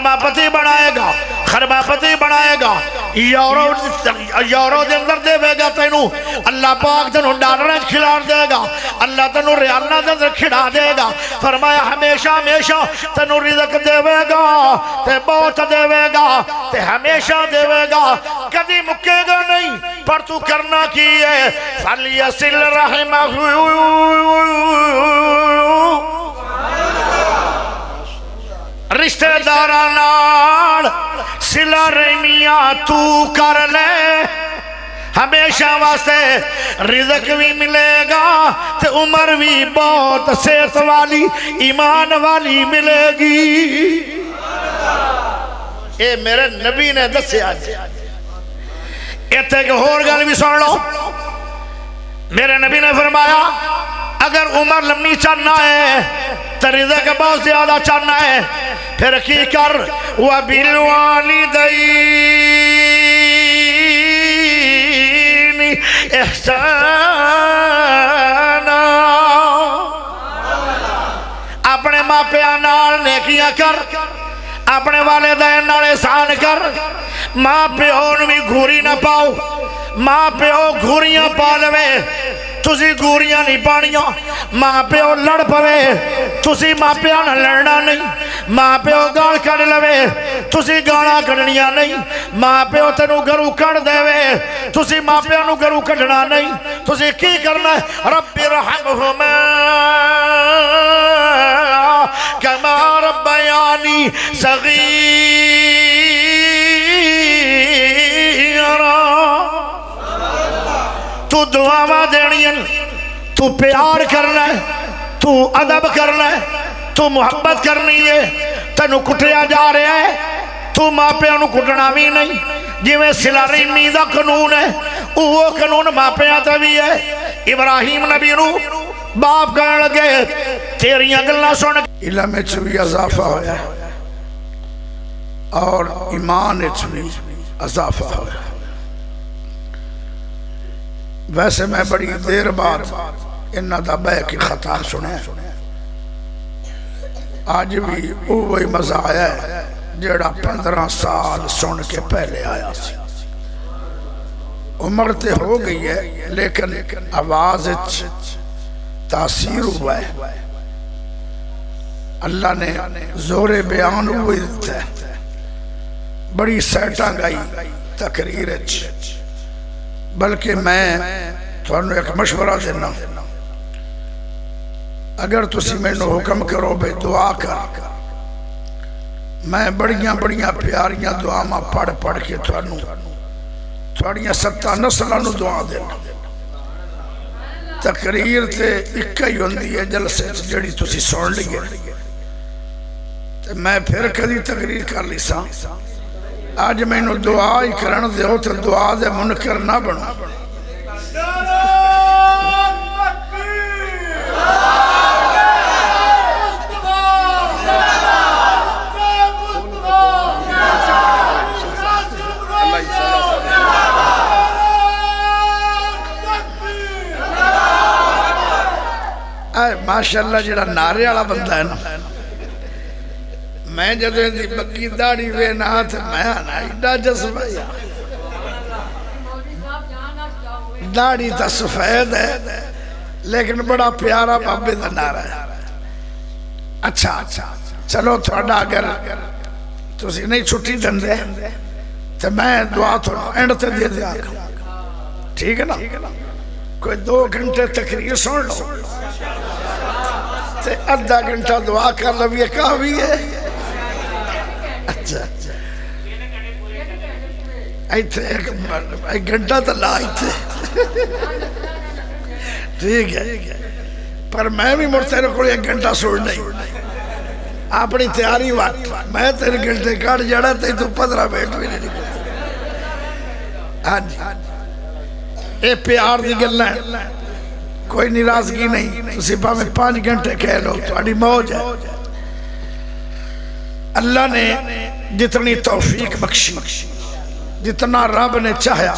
खरमापति बनाएगा खरमापति बनाएगा euro euro ਦੇ ਅੰਦਰ ਦੇਵੇਗਾ ਤੈਨੂੰ ਅੱਲਾਹ ਪਾਕ ਤੈਨੂੰ ਡਾਲਰਾਂ 'ਚ ਖਿਲਾ ਦੇਗਾ ਅੱਲਾਹ ਤੈਨੂੰ ਰਿਆਲਾਂ ਦੇ ਅੰਦਰ ਖਿੜਾ ਦੇਗਾ ਫਰਮਾਇਆ ਹਮੇਸ਼ਾ ਹਮੇਸ਼ਾ ਤੈਨੂੰ ਰਿਜ਼ਕ ਦੇਵੇਗਾ ਤੇ ਬਹੁਤ ਦੇਵੇਗਾ ਤੇ ਹਮੇਸ਼ਾ ਦੇਵੇਗਾ ਕਦੀ ਮੁੱਕੇਗਾ ਨਹੀਂ ਪਰ ਤੂੰ ਕਰਨਾ ਕੀ ਹੈ ਫਲੀਸਿਲ ਰਹਿਮਹੁ रिश्तेदार सिला रेमिया तू कर ले। हमेशा वास्ते रिजक भी मिलेगा तो उम्र भी बहुत सेहत वाली, ईमान वाली मिलेगी। ये मेरे नबी ने दसिया इतने होर गल भी सुन लो। मेरे नबी ने फरमाया अगर उम्र लंबी चाहना है तो रिजक बहुत ज़्यादा चाहना है, फिर की कर? वह बिलवाली दई अपने मापिया नाल नेकियाँ कर, अपने वाले दैन एहसान कर। माँ प्यो भी घूरी ना पाओ, माँ प्यो घूरियाँ पा लवे। तुसी गूरियाँ नहीं पानिया। माँ प्यो लड़ पवे, तुसी मापिया ना लड़ना नहीं। माँ प्यो गाल कड़ लवे, तुसी गाला कढ़निया नहीं। माँ प्यो तेन घरों कढ़ देवे, तुसी मापिया घरों कढ़ना नहीं। तुसी की करना रब्बी रहमहुमा। कमा रब्बयानी सगीरा। तू दुआवा देनियन तू प्यार करना है, तू अदब करना है, तू मुहब्बत करनी है। तेन कुटिया जा रहा है, तू मापिया कुटना भी नहीं। जिमें सिलारीमी का कानून है वो कानून मापिया का भी है। इब्राहिम नबी नु बाप कह लगे, तेरिया गल्ला सुन इलम भी इजाफा होया और ईमान भी इजाफा होया वैसे मैं बड़ी देर बाद इन्हों बह के खताब सुने। अज भी वही मज़ा आया है जड़ा पंद्रह साल सुन के पहले आया उम्र तो हो गई है, लेकिन आवाज़ तासीर हुआ है। अल्लाह ने जोरे बयान दिता है। बड़ी सैटा गाई तकरीर बल्कि मैं थानू एक मशवरा देना अगर तुम मैनू हुक्म करो भाई दुआ कर, मैं बड़िया बड़िया प्यारिया दुआव पढ़ पढ़ के थानू थोड़िया सत्ता नस्लों दुआ देना तकरीर तो एक ही होंगी है जलसे जी तुम सुन ली है मैं फिर कभी तकरीर कर ली सा। अज मैनू दुआ ही तो दुआ दे मुनकर ना बनो माशाला जरा नारे वाला बंदा है ना मैं जब बग्गी दाड़ी वे ना तो मैं एडा जज्बा दाड़ी तो सफ़ेद है, लेकिन बड़ा प्यारा बाबे का नारा है। अच्छा अच्छा चलो थोड़ा अगर तुम नहीं छुट्टी देंगे तो मैं दुआ थोड़ा एंड ते दे दिया ठीक है ना? कोई दो घंटे तकरीर सुन लो। अद्धा घंटा दुआ कर लविए भी है? अच्छा इतने एक, एक घंटा तो ला इतने ठीक है पर मैं भी मुड़ तेरे को एक घंटा सुन नहीं। अपनी तैयारी मैं तेरे घंटे कट जाना ते तू पंद्रह मिनट भी नहीं निकल। हाँ जी। ये प्यार की गल कोई नाराज़गी नहीं। तुम भावे पाँच घंटे कह लो थोड़ी मौज है। अल्लाह ने जितनी तौफीक बख्शी, जितना रब ने चाहा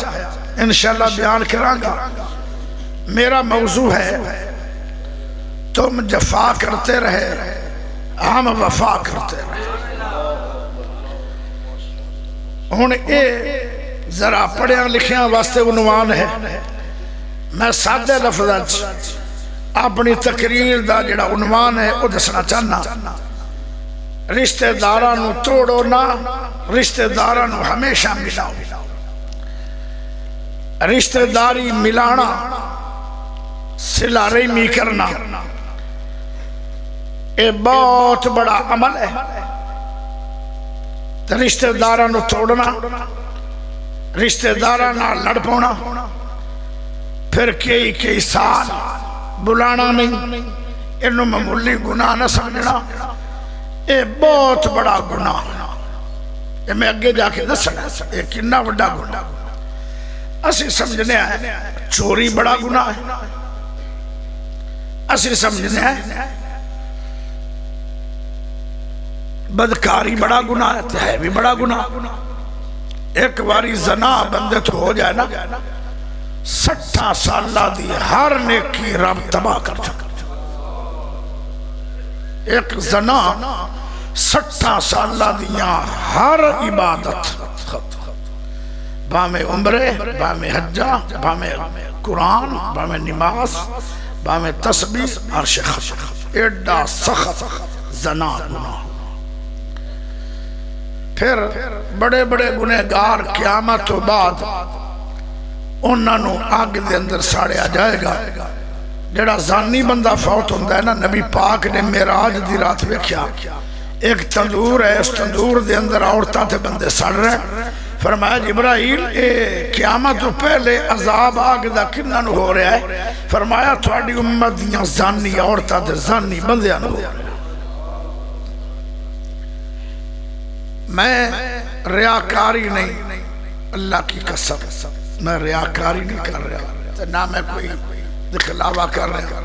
इनशाला बयान करांगा। मेरा मौजू है, तुम जफा करते रहे, हम वफा करते रहे। हूँ ये जरा पढ़िया लिखिया वास्ते उनवान है। मैं सादे लफ्ज अपनी तकरीर का जड़ा उनवान है वह दसना चाहना रिश्तेदार तोड़ो ना रिश्तेदार हमेशा मिलाओ। रिश्तेदारी मिलाना सिला रही करना, ये बहुत बड़ा अमल है। तो रिश्तेदार तोड़ना रिश्तेदार लड़ पाना फिर कई कई साल बुलाना नहीं इन मामूली गुनाह न समझना। ये बहुत बड़ा गुनाह। ये मैं अगे जाके दसना, ये कि वा गुना असि समझने चोरी बड़ा गुनाह है। असि समझने बदकारी बड़ा गुना है है भी बड़ा गुना एक बारी जना बंदे तो हो जाए ना, सट्ठा साल हर नेकी रब तबाह कर एक जना सट्ठा साल दिया हर इबादत। भावे उम्रे भावे हज्जा भावे कुरान भावे नमाज़ भावे तस्बी और एडा सख्त जना गुना फिर बड़े बड़े गुनेगार क्यामत तो बाद उन्होंने अग के अंदर साड़िया जाएगा। जड़ा जानी बंदा फौत होंगे ना, नबी पाक ने मेराज की रात वेख्या। एक तंदूर है उस तंदूर के अंदर औरतों के बंदे सड़ रहे फरमाया जिब्राइल ये क्यामत तो पहले अजाब आग का कि हो रहा है? फरमाया थोड़ी उम्मत दानी औरतों के जानी बंद हो रहा मैं रियाकारी नहीं, अल्लाह की कसम, मैं रियाकारी नहीं कर रहा। ना मैं कोई दिखलावा कर रहा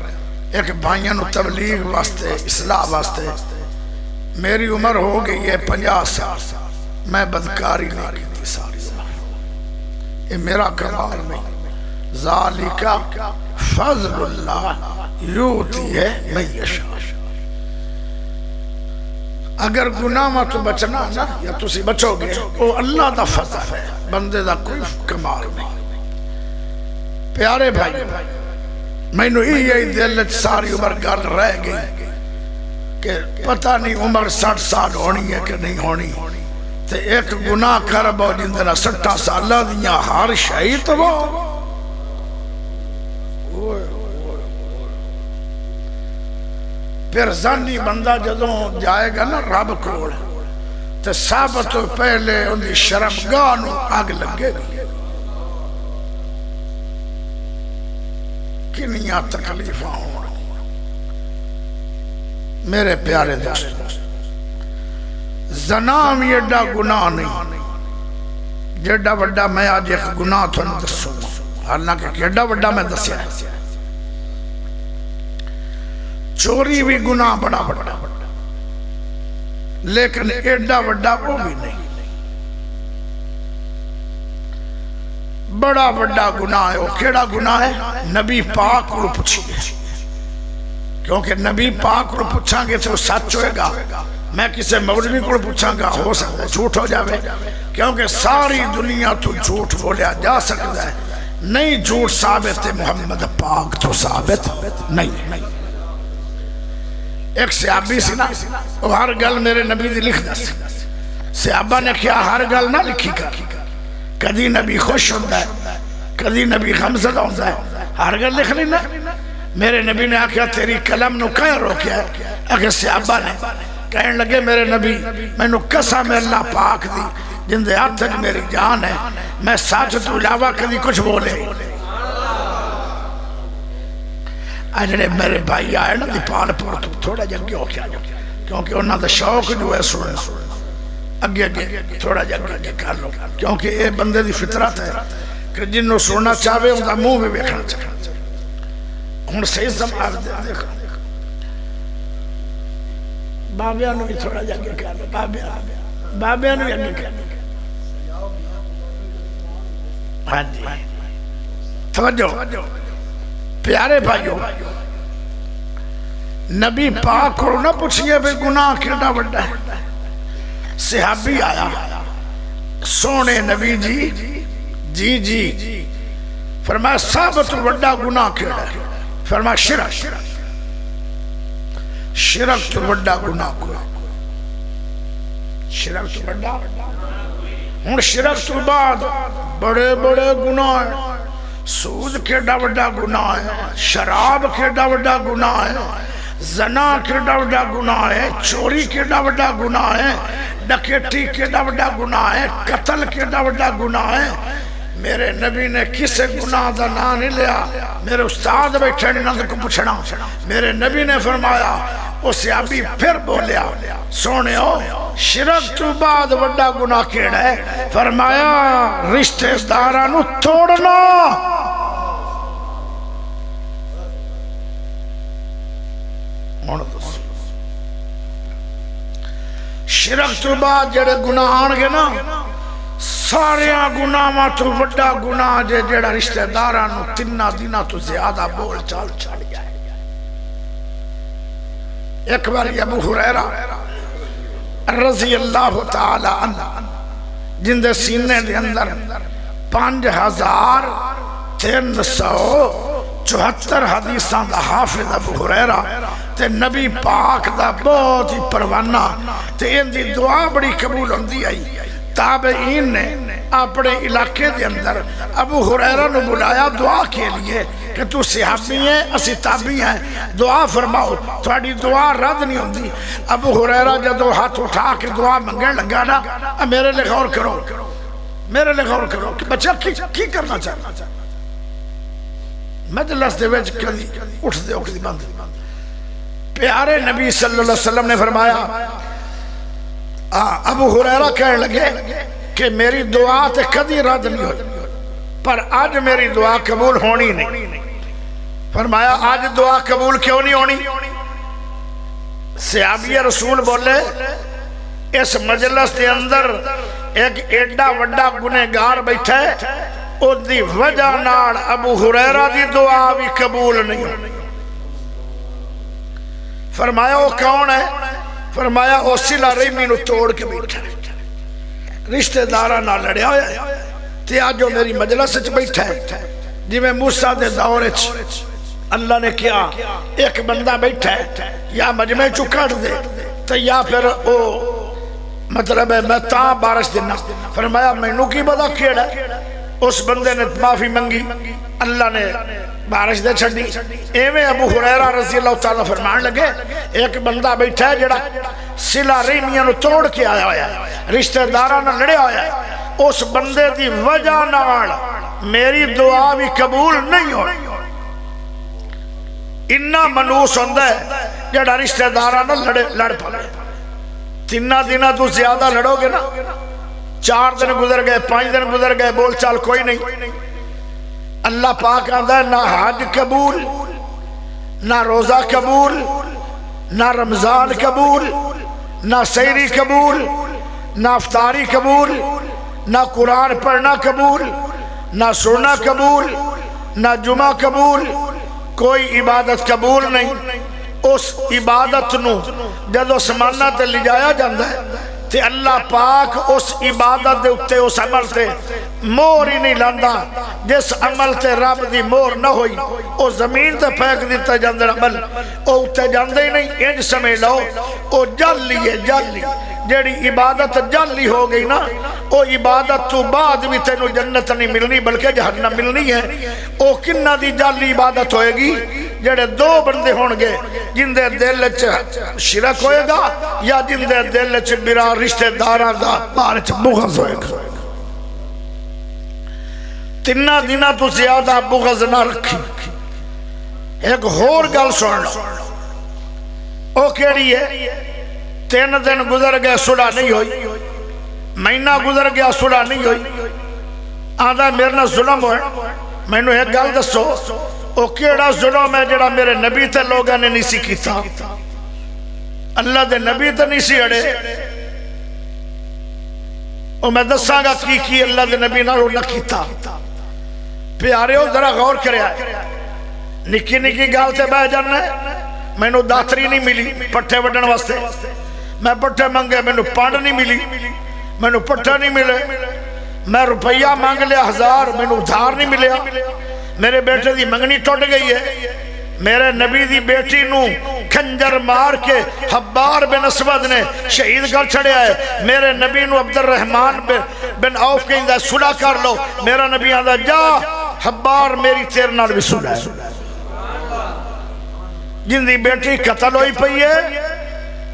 एक भाइयों तबलीग वास्ते इसलाह वास्ते मेरी उम्र हो गई है पंजा साल मैं बदकारी नहीं की सारी ये मेरा कमाल नहीं जालिका फजल्ला यूती है मैं यशा अगर गुनाह तो बचना ना या तुम बचोगे वो अल्लाह का फजल है बंदे का कोई कमाल नहीं प्यारे भाई मैनू यही दिल सारी उम्र गल रह गई कि पता नहीं उम्र सठ साल होनी है कि नहीं होनी। तो एक गुनाह कर बो जिंद सट्ठा साल दिया हर शहीद वो फिर जानी बंदा जो जाएगा ना रब को तो सब तो पहले उनकी शर्मगाह अग लगेगी किनिया तकलीफ़ हो मेरे प्यारे दोस्त जना भी एडा गुनाह नहीं। जेडा वा मैं अज एक गुनाह थोड़ा दसूँ हालाँकि एडा वा मैं दसिया चोरी भी गुनाह बड़ा बड़ा। लेकिन एडा वा वो भी नहीं। बड़ा बड़ा गुनाह है। केड़ा गुनाह है? नबी पाक को पूछिए। क्योंकि नबी पाक को पूछांगे तो सच होएगा। मैं किसी मौलवी को पूछांगा, हो सकता है झूठ हो जाए क्योंकि सारी दुनिया तो झूठ बोलिया जा सकता है। नहीं झूठ साबित है, मोहम्मद पाक तो साबित नहीं। एक सियाबी सी ना हर गल मेरे नबी की लिख दस सियाबा ने क्या हर गल ना लिखी कर? कदी नबी खुश होता है कदी नबी गमजदा होता है हर गल लिख लेना मेरे नबी ने आख्या तेरी कलम नु कह रोकया अगर सियाबा ने कहन लगे मेरे नबी मैनू कसम अल्लाह पाक दी जिंदे हाथ मेरी जान है मैं सच तो इलावा कभी कुछ बोले ਜਿਹੜੇ ਮੇਰੇ ਭਾਈ ਆਏ ਨਾ ਦੀਪਾਲਪੁਰ ਤੋਂ ਥੋੜਾ ਜਿਹਾ ਅੱਗੇ ਹੋ ਕੇ ਕਿਉਂਕਿ ਉਹਨਾਂ ਦਾ ਸ਼ੌਕ ਜੋ ਹੈ ਸੁਣਨਾ ਅੱਗੇ ਅੱਗੇ ਥੋੜਾ ਜਿਹਾ ਅੱਗੇ ਕਰ ਲਓ ਕਿਉਂਕਿ ਇਹ ਬੰਦੇ ਦੀ ਫਿਤਰਤ ਹੈ ਕਿ ਜਿੰਨੂੰ ਸੁਣਨਾ ਚਾਹਵੇ ਉਹਦਾ ਮੂੰਹ ਵੀ ਵੇਖਣਾ ਚਾਹੀਦਾ ਹੁਣ ਸਹੀ ਸਮਾਜ ਦੇ ਦੇਖੋ ਬਾਬਿਆਂ ਨੂੰ ਵੀ ਥੋੜਾ ਜਿਹਾ ਅੱਗੇ ਕਰ ਲਓ ਬਾਬਿਆਂ ਬਾਬਿਆਂ ਨੂੰ ਵੀ ਅੱਗੇ ਕਰ ਹਾਂਜੀ ਤਵੱਜੋ प्यारे भाइयों नबी पाक को ना पूछिए भाई गुनाह केड़ा बड़ा है सिहाबी आया। सोने नबी जी जी जी। फरमाया सब तो बड़ा गुनाह केड़ा फरमाया, शिरक। शिरक तो बड़ा गुनाह कोई। शिरक तो बड़ा हूँ शिरक तो बाद बड़े बड़े गुनाह है। सूद केडा बड़ा गुनाह है? शराब केडा बड़ा गुनाह है? जना केडा बड़ा गुनाह है? चोरी केडा बड़ा गुनाह है? डकैती केडा बड़ा गुनाह है, कत्ल केडा बड़ा गुनाह है। मेरे नबी ने किसी गुनाह का ना नहीं लिया? मेरे उस्ताद बैठे इन्होंने को पूछना। मेरे नबी ने फरमाया उस अभी फिर बोलिया सोने शिरक तो बाद बड़ा गुनाह केड़ा है? फरमाया, रिश्तेदार तोड़ना। शिरक तो बाद जड़े गुनाह आने ना सारिया गुनाहों तो बड़ा गुनाह जे जेड़ा रिश्तेदार तिना दिन तो ज़्यादा बोल चाल छड़ जाए एक बार अबू हुरैरा रज़ी अल्लाह तआला जिंदे सीने दे अंदर पाँच हज़ार तीन सौ चौहत्तर हदीसा का हाफिज अबू हुरैरा ते नबी पाक दा बहुत ही परवाना ते इनकी दुआ बड़ी कबूल होंदी आई। ताबईन ने अपने इलाके के अंदर अबू हुरैरा ने बुलाया दुआ के लिए कि तू सिहाबी है असी ताबी हैं दुआ फरमाओ। थोड़ी दुआ रद्द नहीं होती अबू हुरैरा जो हाथ उठा के दुआ मंगन लगा ना मेरे लिए गौर करो मेरे लिए गौर करो कि बच्चा की, की करना चाहना चाह मजलस कभी उठते हो कभी बंद प्यारे नबी सल्लल्लाहु ने फरमाया अबू हुरैरा कह लगे कि मेरी दुआ तो कदी रद्द नहीं हुई, पर अज मेरी दुआ कबूल होनी नहीं। फरमाया अज दुआ कबूल क्यों नहीं होनी? सियाबिया रसूल बोले, इस मजलस के अंदर एक एडा वड्डा गुनेगार बैठा है उसकी वजह नाल अबू हुरैरा की दुआ भी कबूल नहीं फरमाया कौन है? फरमाया रेमी तोड़ के बैठा रिश्तेदार लड़िया अज मेरी मजलस बैठा है। जिमें मूसा के दौर अल्लाह ने क्या, एक बंदा बैठा है, या मजमे चु कट दे तो या फिर मतलब है, मैं बारिश देना फरमाया, मैनू की पता केड़ा उस बंदे ने माफ़ी मंगी। अल्लाह ने बारिश दे छी एवं अबू हुरैरा रज़ी अल्लाह फरमान लगे, एक बंदा बैठा है जड़ा सिला रेमिया तोड़ के आया होया रिश्तेदार लड़िया होया उस बंदे की वजह नाल मेरी दुआ भी कबूल नहीं हो इन्ना मनूस होंगे जड़ा रिश्तेदार लड़े, लड़ पवे। तीन दिन तू ज़्यादा लड़ोगे ना चार दिन गुजर गए, पाँच दिन गुजर गए बोल चाल कोई नहीं। अल्लाह पाक आंदा ना हज कबूल, ना रोजा कबूल, ना रमज़ान कबूल, ना सैरी कबूल, ना अफतारी कबूल, ना कुरान पढ़ना कबूल, ना सुनना कबूल, ना जुमा कबूल, कोई इबादत कबूल नहीं। उस इबादत जो समाना ते लिजाया जाता है ते अल्लाह पाक उस इबादत दे उत्ते, उस अमल से मोर ही नहीं लाता जिस अमल से रब की मोर न हो ज़मीन से फेंक दिता जाता अमल। वो उत्ते जाते ही नहीं, इंज समय लो ओ जल ही है जल। ही जी इबादत जाली हो गई ना वो इबादत तो बाद भी तेन जन्नत नहीं मिलनी, बल्कि जहन्नम मिलनी है। वो कि जाली इबादत होएगी? जेडे दो बंदे होंगे जिंदे दिल च शिरक होएगा, या जिंदे दिल च मेरा रिश्तेदार का बारे च मुगज होएगा? तिना दिन तो ज़्यादा बुगज ना रखी। एक होर गल सुन लो। वो केड़ी है? तीन दिन गुजर गए, सुलह नहीं हुई। महीना गुजर गया, सुलह नहीं हुई। आंदा, मेरे ना जुलम हो मैनू एक गल दसो वो केड़ा जुलम है जरा मेरे नबी ते लोगों ने नहीं सी किया अल्लाह के नबी तो नहीं सी अड़े। और मैं दसागा की की अल्लाह के नबी ना किया प्यारे हो जरा गौर कर निकी निकी गल से बह जाना मैनू दातरी नहीं मिली पट्ठे वड्डन वास्ते। मैं पट्ठे मंगे मैं पंड नहीं मिली। मैनू पट्टा नहीं मिले। मैं रुपया मंग लिया हज़ार, मैनू उधार नहीं मिले मेरे बेटे की मंगनी टुट गई है। मेरे नबी की बेटी खंजर मार के हब्बार बिन असवद ने शहीद कर छड़िया है। मेरे नबी अब्दुल रहमान बिन औफ कहता सुलह कर लो। मेरा नबी आंदा जा, हब्बार मेरी तेरे नाल भी सुलह है। जिंदी बेटी कतल होई पई है।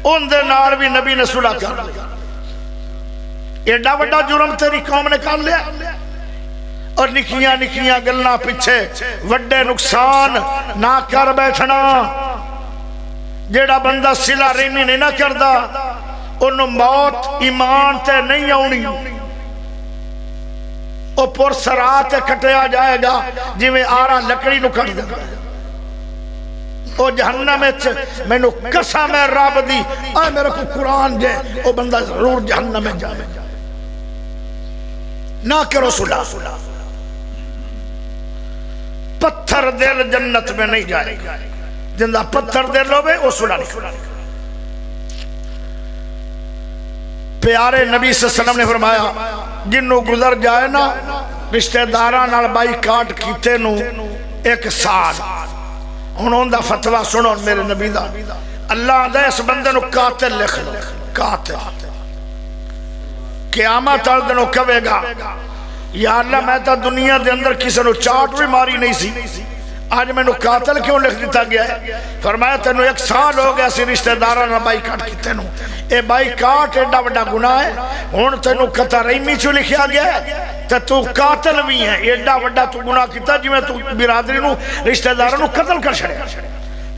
उनके भी नबी ने सुला कर एडा वा जुर्म तेरी कौम ने कर लिया। और निखिया निखिया गल् पिछे वे नुकसान ना कर बैठना। जेड़ा बंदा सिला रेमी नहीं ना करता मौत ईमान से नहीं आनी पुरसरा कटिया जाएगा जिम्मे आरा लकड़ी कट देता है ਉਹ ਜਹੰਨਮ ਵਿੱਚ ਮੈਨੂੰ ਕਸਮ ਹੈ ਰੱਬ ਦੀ ਆ ਮੇਰੇ ਕੋ ਕੁਰਾਨ ਜੇ ਉਹ ਬੰਦਾ ਜ਼ਰੂਰ ਜਹੰਨਮ ਵਿੱਚ ਜਾਵੇ ना करो सुला पत्थर दिल जन्नत में नहीं जाएगा जिंदा पत्थर दिल हो वो सुला नहीं प्यारे नबी सल्लम ने फरमाया जिन्हों गुजर जाए ना रिश्तेदार बाई काट किते एक साल हूँ उनका फतवा सुनो मेरे नबी का अल्लाह इस बंदे कातिल लिख लो। कातिल। क्यामत तल दिन कहेगा या अल्लाह, मैं दुनिया के अंदर किसी चाट भी मारी नहीं सी। अज मैं कातल क्यों लिख दिता गया है? फरमाया, तेन एक साल हो गया रिश्तेदार तेन। ये बाई काट एडा वा गुना है। हूँ तेन कथा रहीमी चो लिखा गया तो तू कातल भी है। एडा वा तू गुना किया जिम्मे तू बिरादरी रिश्तेदार कतल कर छड़िया।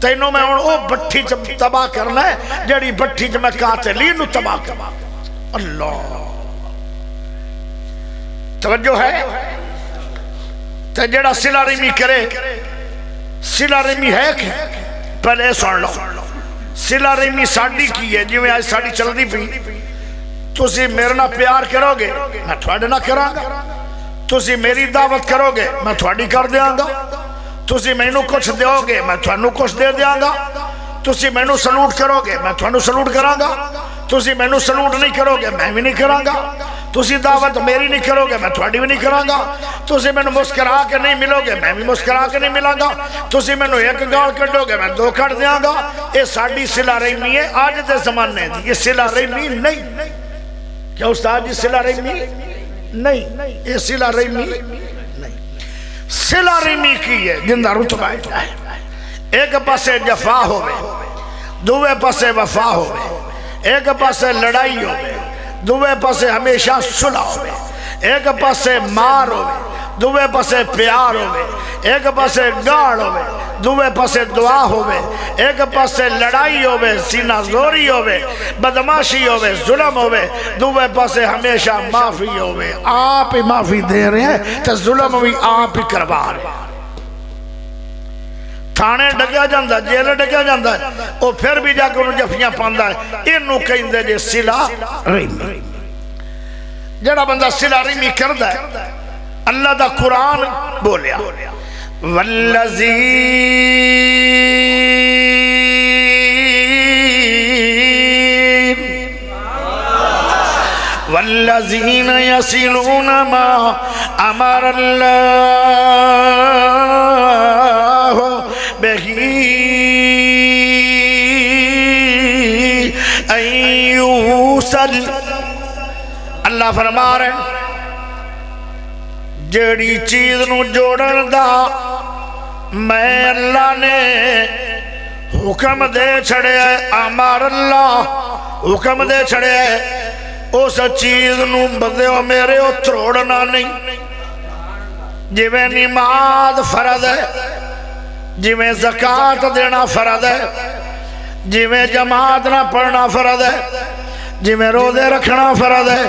तेनों मैं हूँ भट्ठी च तबाह करना है जड़ी भट्ठी च मैं कातली तबाह कर। अल्लाह। तवज्जो है? जड़ा सिला रिमी करे है कि पहले सुन लो। सिला साड़ी की है जिम्मे अज साड़ी चलती पी तुम मेरे ना प्यार करोगे, मैं थोड़े ना करा तुम मेरी दावत करोगे, मैं थोड़ी कर देंगा तुम मैनू कुछ दोगे मैं थानू कुछ दे देंगा तुम मैनू सलूट करोगे, मैं थानू सलूट करा तुम मैनू सलूट नहीं करोगे, मैं भी नहीं करा तुम दावत मेरी नहीं करोगे, मैं थोड़ी भी नहीं करागा। तुम मैं मुस्करा के नहीं मिलोगे, मैं भी मुस्करा के नहीं मिलागा। तुम मैं एक गाल कटोगे मैं दो कट देंगा ये साड़ी सिला रही है अज के जमाने की ये सिला रही नहीं। क्या उस्ताद जी सिला रही नहीं। ये सिला रही नहीं। सिला रही की है ज़िंदा रुतबा है एक पासे जफा हो दूवे पासे वफा हो एक पासे लड़ाई हो दुवे पासे हमेशा सुलह हो एक पासे मार हो दुवे पासे प्यार हो एक पासे गाड़ हो दुवे पासे दुआ हो एक पासे लड़ाई हो सीना जोरी हो बदमाशी हो जुलम हो दुवे पासे हमेशा माफ़ी हो आप ही माफ़ी दे रहे हैं तो जुलम भी आप ही करवा रहे हैं। थाने डगया जाता जेल डगया जाता है वो फिर भी जाके उन्होंने जफियाँ पाता है। इनू कहते जे सिला रिमी। जड़ा बंदा सिला रिमी करता है, अल्लाह का कुरान बोलिया वल्लजी वल्लजीन यसिलून मा अमर अल्लाह बही अल्लाह फरमा रहे जड़ी चीज़ न जोड़न का मैं अल्लाह ने हुक्म दे छड़े अल्लाह हुक्म दे छड़े उस चीज़ न बदो मेरे नहीं जिमें निमाज फरद जिमें जक़ात देना फरद है जिमें जमात ना पढ़ना फरद है जिमें रोज़े रखना फरद है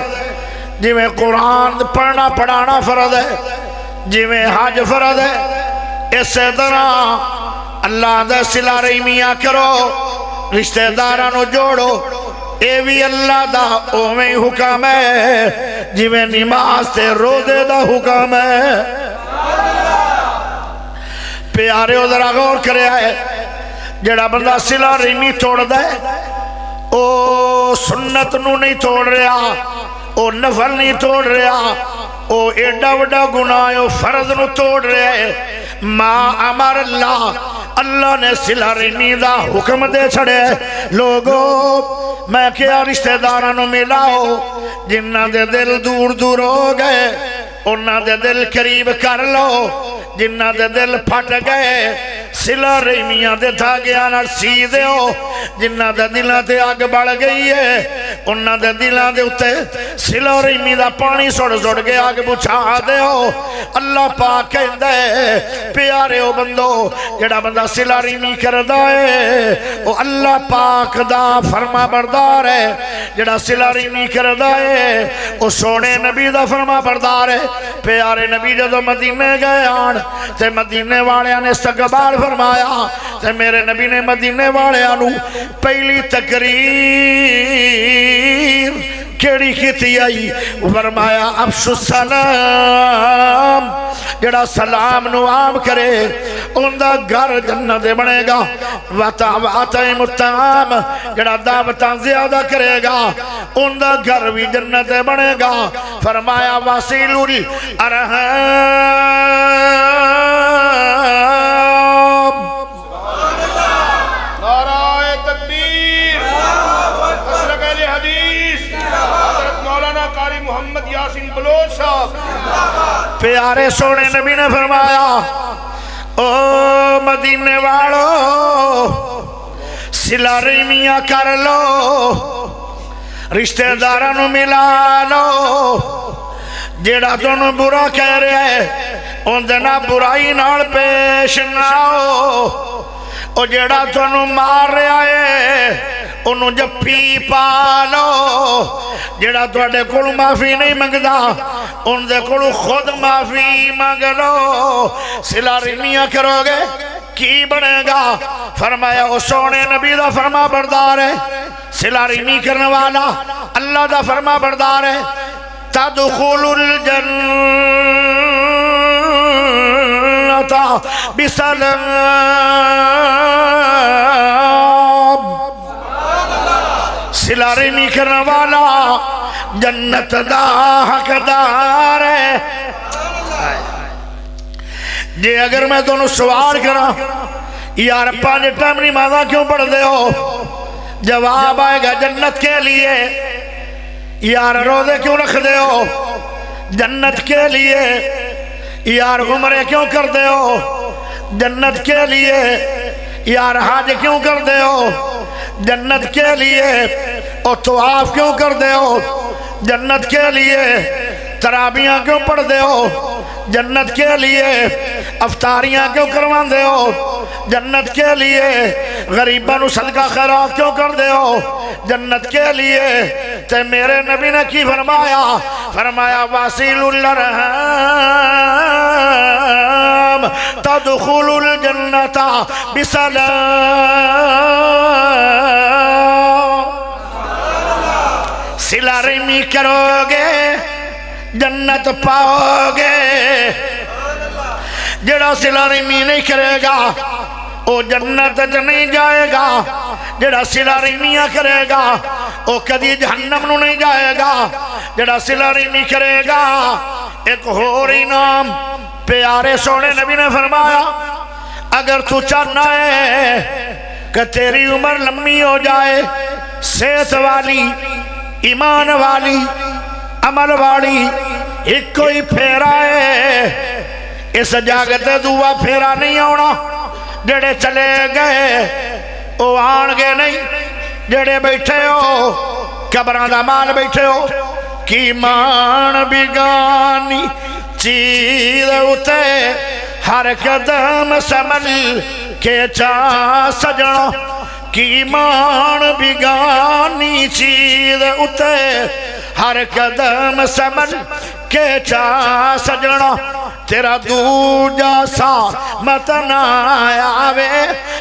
जिमें कुरान पढ़ना पढ़ाना फरद है जिमें हज फरद है इस तरह अल्लाह का सिला रहीमिया करो रिश्तेदार जोड़ो, ये भी अल्लाह का उवें हुक्म है जिमें नमाज़ से रोज़े का हुक्म है। प्यारे जरा गौर कर जरा बंद सिला रिमी तोड़द ओ सुन्नत नही तोड़ रहा, ओ नफल नहीं तोड़ रहा, ओ एडा वा गुना है फ़र्ज़ न तोड़ रहा है। माँ अमर अल्लाह अल्लाह ने सिला रिमी का हुक्म दे छड़े लोगो, मैं क्या रिश्तेदारा मिलाओ जिन्हों के दिल दूर दूर हो गए। उन्होंने दिल करीब कर लो। जिन्हों के दिल फट गए, सिला रेमिया के धागिया सी दो जिन्हों के दिलों से अग बल गई है उन्होंने दिलों के उत्ते सिला रेमी का पानी सुड़ सुड़ के अग बुझा दो अल्लाह पा कहता प्यारे वो बंदो, जोड़ा बंदा सिला रेमी करता है वह अल्लाह पाक का फर्मा बरदार है। जोड़ा सिला रेमी करता है वह सोने नबी का फर्मा बरदार है। प्यारे नबी जो मदीने गए आन, ते मदीने वाले ने इस्तकबाल फरमाया, ते मेरे नबी ने मदीने वाले पहली तकरीर केड़ी की आई? फरमाया अफसु सलाम जड़ा सलाम नु आम करे उनका घर जन्नत बनेगा। वाता वाता मुताम जड़ा दावत ज़्यादा करेगा उनका घर भी जन्नत बनेगा। फरमाया वासीलुल अरहम। प्यारे सोने नबी ने फरमाया, ओ मदीने वालो, सिला मिया कर लो रिश्तेदार मिला लो। जेड़ा तुम बुरा कह रहा है उनके ना बुराई नाल पेश ना हो। जेड़ा तुम मार रहा है ਉਹਨੂੰ ਜੱਫੀ ਪਾ ਲਓ ਜਿਹੜਾ ਤੁਹਾਡੇ ਕੋਲ ਮਾਫੀ ਨਹੀਂ ਮੰਗਦਾ ਉਹਦੇ ਕੋਲ ਖੁਦ ਮਾਫੀ ਮੰਗ ਲਓ ਸਿਲਾ ਰਿਮੀਆਂ ਕਰੋਗੇ ਕੀ ਬਣੇਗਾ फरमाया वो सोने नबी का फरमा बरदार है सिलारी नहीं करने वाला अल्लाह का फरमा बरदार है तदखुल जन बिसलम सिलारे नहीं करने वाला जन्नत का हकदार है जे अगर मैं तुम सवाल करा यार पाँच टाइम नमाजा क्यों पढ़ते हो जवाब आएगा जन्नत के लिए यार रोज़े क्यों रखते हो जन्नत के लिए यार उम्र क्यों कर दे हो? जन्नत के लिए। यार हाज क्यों कर दे हो? जन्नत के लिए। और तो आप क्यों कर दे हो? जन्नत के लिए। तराबियाँ क्यों पढ़ दे हो? जन्नत के लिए अफतारियाँ क्यों करवा दे हो? जन्नत के लिए गरीबों सदका खैरात क्यों कर दे हो? जन्नत के लिए ते मेरे नबी ने की फरमाया? फरमाया वासील तदखुल जन्नता बिसला सिला रेमी करोगे? जन्नत पाओगे। जड़ा सिला रेमी नहीं करेगा, वो जन्नत च नहीं जाएगा। जड़ा सिला रेमिया करेगा, वो कदी जहन्नम नहीं जाएगा। जड़ा सिला रेमी करेगा, एक होर इनाम, प्यारे सोने नबी ने फरमाया, अगर तू चाहना है कि तेरी उम्र लंबी हो जाए, सेहत वाली, ईमान वाली अमल वाली एक ही फेरा है। इस जागत दुआ फेरा नहीं आना जेड़े चले गए वो आन गए नहीं। जेड़े बैठे हो, कबर का माल बैठे हो। की मान बिगानी चीज़ उते, हर कदम समल के चा सजना की मान बिगानी चीज़ उते हर कदम समझ के चा सजना तेरा दूजा सा मत ना आवे,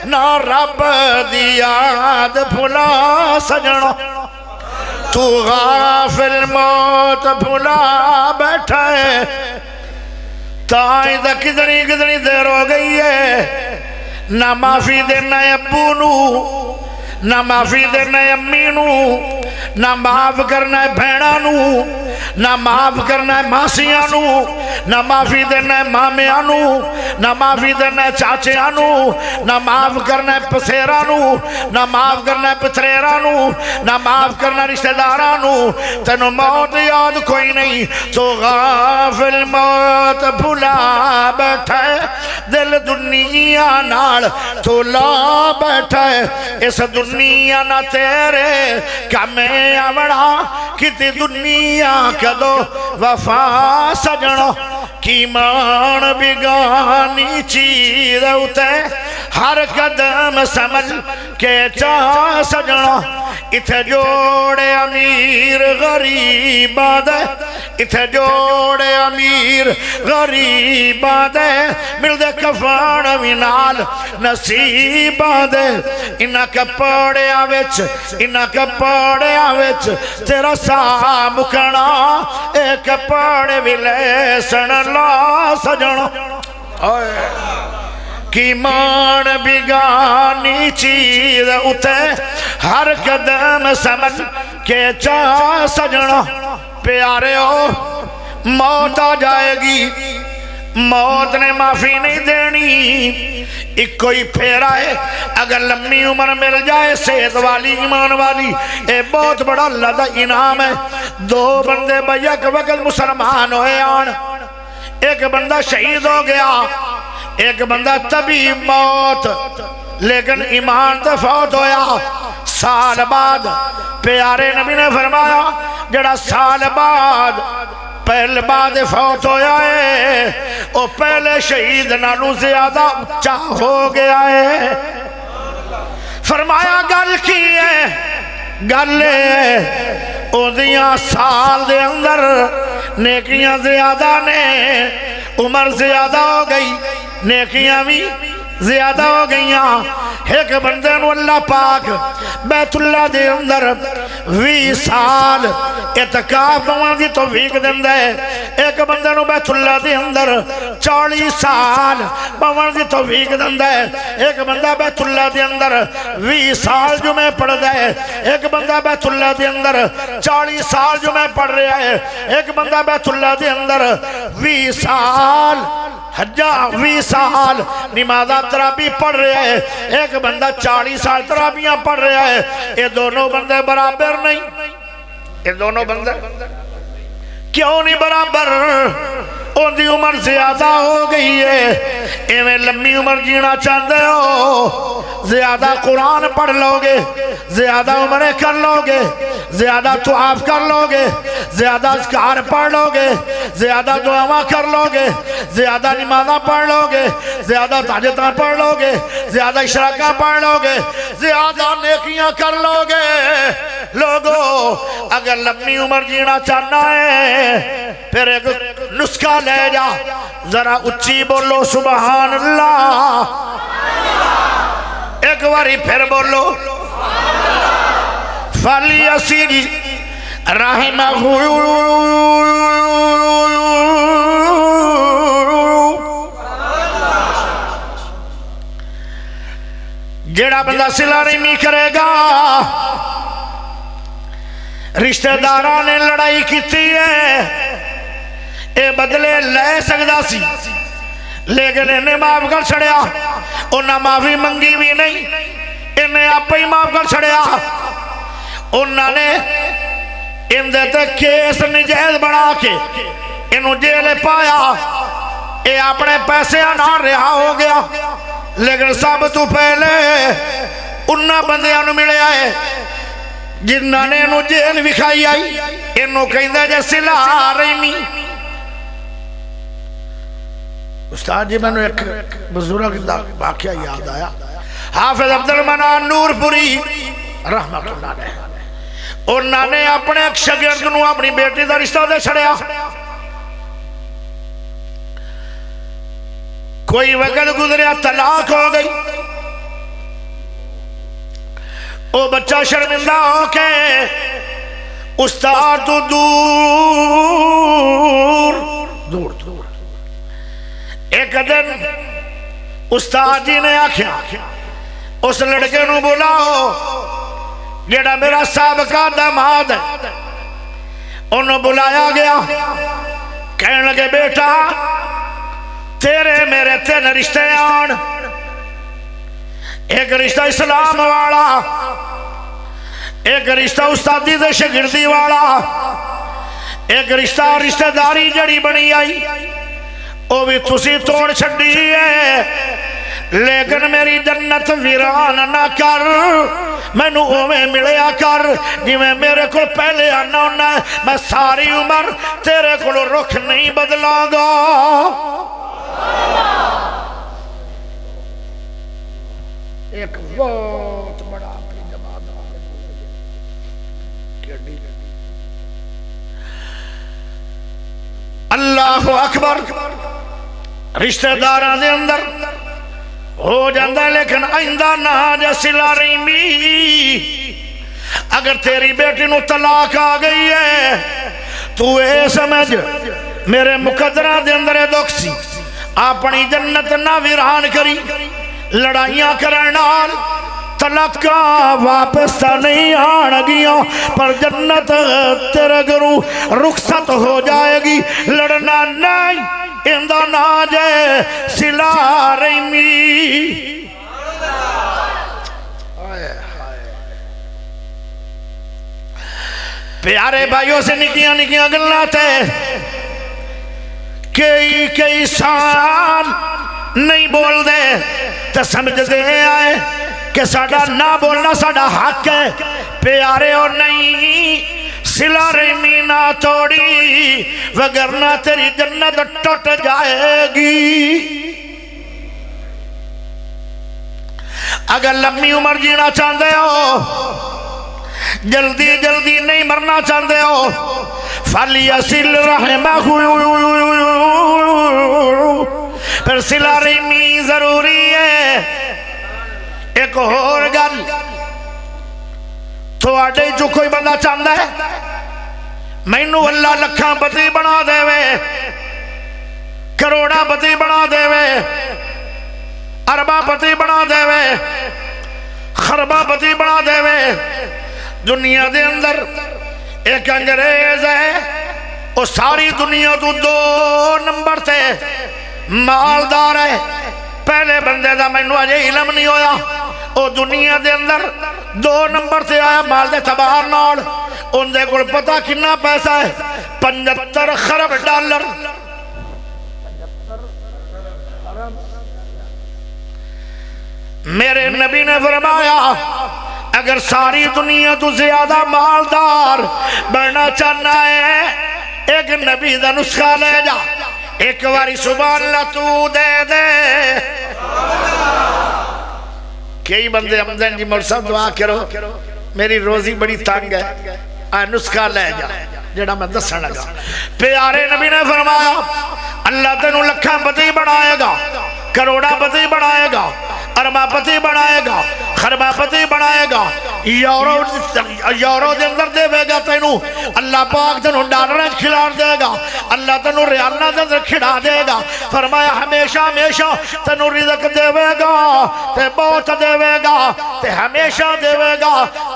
ना रब दी याद भुला सजना तू गाफिल मौत भुला बैठा, ताई तो कितनी कितनी देर हो गई है ना माफ़ी देना अबू न ना माफ़ी देना अम्मी न माफ़ करना है भैणा ना माफ़ करना है मासिया ना माफ़ी देना है मामिया ना माफ़ी देना है चाचिया ना माफ़ करना है पसेरा ना माफ़ करना है पथरेरा ना माफ़ करना रिश्तेदार तेन मौत याद कोई नहीं तो गाफिल मौत भुला बैठा दिल दुनिया नाल तो ला बैठा इस दुनिया ना तेरे कमे आवड़ा, कित दुनिया कदो वफा सजनो की मान बिगानी चीज़ उते, हर कदम समझ के चा सजना इथे जोड़े अमीर गरीब इथे जोड़े अमीर गरीब मिलते कफान भी नाल नसीब इन्ह कपड़िया इन्ह कपड़िया तेरा सा मुकना ए कपड़े भी ले सन ला सजन की मान बिगानी चीज़ उते हर कदम समझ के चा सजना प्यारे हो मौत आ जाएगी मौत ने माफ़ी नहीं देनी। एक कोई फेरा है, अगर लंबी उम्र मिल जाए, सेहत वाली, ईमान वाली ये बहुत बड़ा का इनाम है। दो बंदे भैया वक्त मुसलमान होए आन। एक बंदा शहीद हो गया, एक बंदा तभी मौत। लेकिन ईमान तो फौत होया। साल बाद प्यारे नबी ने फरमाया जड़ा साल बाद पहले बाद फौत होया है। वो पहले शहीद नालू ज़्यादा उच्चा हो गया है। फरमाया, गल की है? गल ओदिया साल दे अंदर नेकियाँ ज़्यादा ने, उम्र ज़्यादा हो गई, नेकियाँ भी ज़्यादा हो गई एक बंदे अल्लाह पाक बैतुल्ला दे अंदर भी साल इतकाफ बवन की तौफीक दिंदा है। एक बंदे बैतुल्ला दे अंदर चाली साल बवन की तौफीक दिंदा है। एक बंदा बैतुल्ला दे अंदर भी साल जुमे पढ़ता है। एक बंदा बैतुल्ला दे अंदर चाली साल जुमे पढ़ रहा है। एक बंदा बैतुल्ला दे अंदर भी साल साल नमाजा तराबी पढ़ रहा है। एक बंदा चालीस साल तराबियाँ पढ़ रहा है। ये दोनों बंदे बराबर नहीं। ये दोनों बंदे क्यों नहीं बराबर? उनकी उम्र ज़्यादा हो गई है। इवें लंबी उम्र जीना चाहते हो? ज़्यादा कुरान पढ़ लोगे, ज़्यादा उम्र कर लोगे, ज़्यादा तुआफ कर लोगे, ज़्यादा कार पढ़ लोगे, ज़्यादा दुआवा कर लोगे, ज़्यादा नमाजा पढ़ लोगे, ज़्यादा ताजता पढ़ लोगे, ज़्यादा शराका पढ़ लोगे, ज़्यादा नेकियाँ कर लोगे। लोगो, अगर लंबी उम्र जीना चाहना है फिर एक नुस्खा ले जा। जरा उच्ची बोलो सुबहान एक बारी फिर बोलो। फाली असी राहिमा जेड़ा बंदा सिला रिमी करेगा रिश्तेदार ने लड़ाई की है। बदले ले सकता सी। लेकिन इन्हें माफ़ कर छड़िया। उन्हें माफ़ी मंगी भी नहीं। इन्हें आप ही माफ़ कर छड़िया। उन्होंने इनते केस नजायज बना के इन जेल पाया। ये अपने पैसे ना रिहा हो गया। लेकिन सब तो पहले उन्होंने बंद मिले है। जिन्होंने जेल विखाई आई इनू कहता जे सिला रही उस्ताद जी मैं एक बुज़ुर्ग का वाक्य याद आया। हाफिज अब्दुल मनान नूरपुरी, रहमतुल्लाह ने उन्होंने अपने शगिर्द को अपनी बेटी का रिश्ता दे छड़िया कोई वक्त गुजरिया तलाक हो गई। वो बच्चा शर्मिंदा होके उस्ताद तो दूर। दूर दूर। एक दिन उस्ताद जी ने आख्या उस लड़के बुलाओ जेड़ा मेरा सबका दमाद है। उन्होंने बुलाया गया कहने लगे बेटा तेरे मेरे तीन रिश्ते आन। एक रिश्ता इस्लाम वाला, एक रिश्ता उस्तादी दे शगिर्दी वाला, एक रिश्ता रिश्तेदारी जड़ी बनी आई वो भी तुसी तोड़ छी है। लेकिन मेरी जन्नत वीरान ना कर, मैनू मिलया कर जिमें मेरे को पहले आना होना मैं सारी उम्र तेरे को रुख नहीं बदलागा। एक बहुत बड़ा अल्लाह अकबर। रिश्तेदार के अंदर हो जाता लेकिन आइंदा ना जसिला रही अगर तेरी बेटी नु तलाक आ गई है, तू ये समझ, मेरे मुकदरा दे अंदर दुख सी। अपनी जन्नत ना विरान करी। लड़ाइया करना तलका वापस तो नहीं आन गिया, पर जन्नत तेरे गुरु रुखसत हो जाएगी। लड़ना नहीं, इंदा ना जे सिला रही प्यारे भाइयों से निकिया निकिया गल्ला कई कई साल नहीं बोल दे तो समझते आए कि साडा ना बोलना साडा हक है प्यारे और नहीं सिला रेमी ना तोड़ी वगरना तेरी जन्नत टूट जाएगी अगर लंबी उम्र जीना चाहते हो जल्दी जल्दी नहीं मरना चाहते हो फाली असिल रहमा फिर सिला रेमी ज़रूरी है। एक होर गल। थोड़े जो कोई बंदा चाहता है, मैनू अल्लाह लखा पति बना देवे, करोड़ा पति बना देवे, अरबा पति बना देवे, खरबा पति बना देवे। दुनिया के अंदर एक अंग्रेज़ है वो सारी दुनिया तो दो नंबर से मालदार है। पहले बंदे का मैनू अजे इलम नहीं होया। वो दुनिया दे अंदर दो नंबर से आया माल तबार नाल। उनके को पता कितना पैसा है? पचहत्तर खरब डॉलर। मेरे नबी ने फरमाया, अगर सारी दुनिया तो ज़्यादा मालदार बनना चाहना है, एक नबी का नुस्खा ले जा। एक बारी सुबह तू दे दे। कई बंदे आमदन जी मुल सब दुआ करो। मेरी रोजी बड़ी तंग है। आ, नुस्खा ले जा, जेड़ा मैं दस लगा। प्यारे नबी ने फरमाया, अल्लाह तेन लखा पति बनाएगा, करोड़ा पति बनाएगा अरबापति बनाएगा खरबापति बनाएगा। यूरो अंदर देगा तेन। अल्लाह पाक तेन डॉलर खिला देगा। अल्लाह तेन अंदर खिला देगा। फरमाया हमेशा हमेशा तेन रिजक देगा ते बहुत देगा ते हमेशा देगा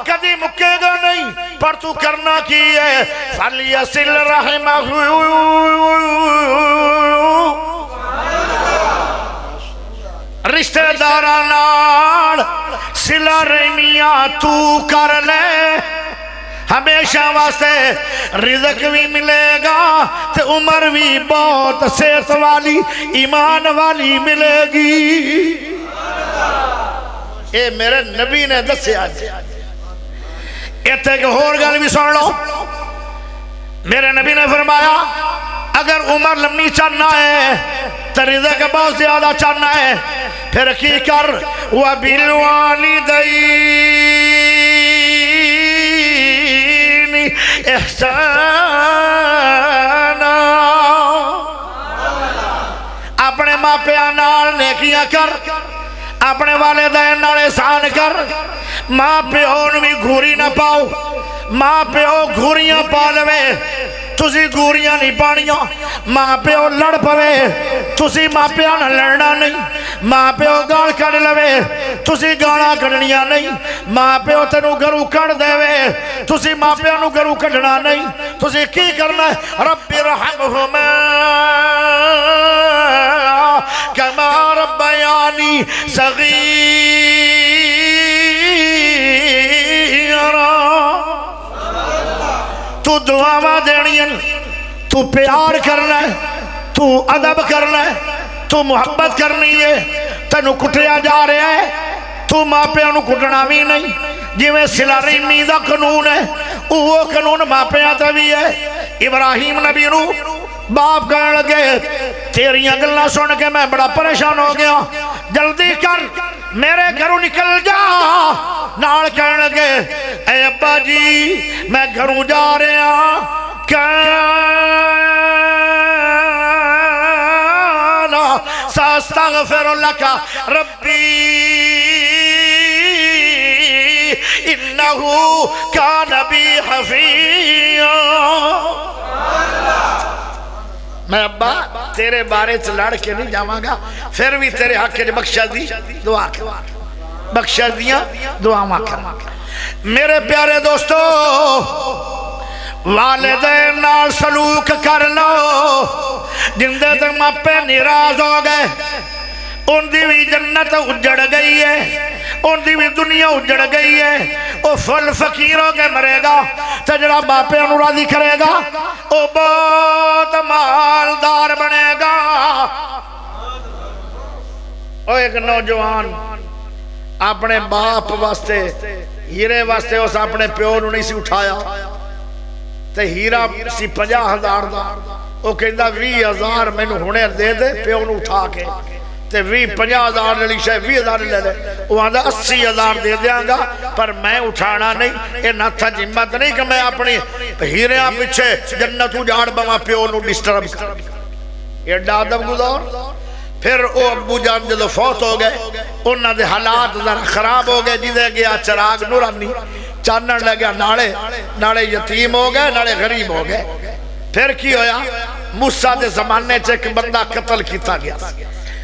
कभी मुकेगा नहीं पर तू करना की है? सिल रहमा रिश्तेदार सिला रेमिया तू कर ले। हमेशा वास्ते रिजक भी मिलेगा तो उम्र भी बहुत सेहत वाली, ईमान वाली मिलेगी। ये मेरे नबी ने दसिया इतने होर गल भी सुन लो। मेरे नबी ने फरमाया अगर उम्र लंबी चाहना है तो रिजक बहुत ज़्यादा चाहना है, फिर की कर? वह बिलवानी दई अपने नेकियाँ कर, अपने वाले दैन एहसान कर। माँ प्यो भी घूरी ना पाओ, माँ प्यो घूरियाँ पा लवे ਤੁਸੀਂ ਗੋਰੀਆਂ ਨਹੀਂ ਪਾਣੀਆਂ ਮਾਂ ਪਿਓ ਲੜ ਪਵੇ ਤੁਸੀਂ ਮਾਪਿਆਂ ਨਾਲ ਲੜਨਾ ਨਹੀਂ ਮਾਂ ਪਿਓ ਗਾਲ ਕੱਢ ਲਵੇ ਤੁਸੀਂ ਗਾਲਾਂ ਕੱਢਣੀਆਂ ਨਹੀਂ ਮਾਂ ਪਿਓ ਤੈਨੂੰ ਘਰੋਂ ਕੱਢ ਦੇਵੇ ਤੁਸੀਂ ਮਾਪਿਆਂ ਨੂੰ ਘਰੋਂ ਕੱਢਣਾ ਨਹੀਂ ਤੁਸੀਂ ਕੀ ਕਰਨਾ ਹੈ ਰੱਬੀ ਰਹਿਮਹੁਮਾ ਕਮਾ ਰੱਬਯਾਨੀ ਸਗੀਰਾ तू दुआवा देनियन तू प्यार करना है, तू अदब करना है, तू मुहब्बत करनी है। तेन कुटिया जा रहा है, तू मापिया कुटना भी नहीं। जिमें सिलानी का कानून है वो कानून मापिया का भी है। इब्राहिम नबी नू बाप कह लगे, तेरिया गल्ला सुन के मैं बड़ा परेशान हो गया। जल्दी कर, मेरे घरों निकल जा। नाल कह लगे ए अब्बा जी, मैं घरों जा रहा। कहना सस्तगफिर लका रब्बी, इन्नहु कान बी हफिया। मैं अब्बा, तेरे बारे च लड़ के नहीं जावांगा। फिर भी तेरे हक च बख्शा दी, दुआ कर। बख्शा दिया दुआवा कर। मेरे प्यारे दोस्तों, वालिदैन नाल सलूक कर लो। जिंदे मापे निराश हो गए। उनकी भी जन्नत उजड़ गई है। उनकी भी दुनिया उजड़ गई है। वो फुल फकीर हो के मरेगा तो जरा बापे राज़ी करेगा। वो बहुत मालदार बनेगा। नौजवान अपने बाप वास्ते, हीरे वास्ते उस अपने प्यो नहीं सी उठाया। ते हीरा सी पंजाह हज़ार का वो कहता भी हज़ार मैनू हुने दे दे, प्यो न उठा उजाड़ बवा प्यो न डिस्टर्ब एडा अदब गुजार फिर वो अबू जान जो फौत हो गए उन्होंने हालात जरा खराब हो गए, जिदे गया चिराग नूरानी। चानन लग्या नाले नाले यतीम हो गए, नाले गरीब हो गए। फिर की होया? मूसा के जमाने च एक बंदा कतल किया गया।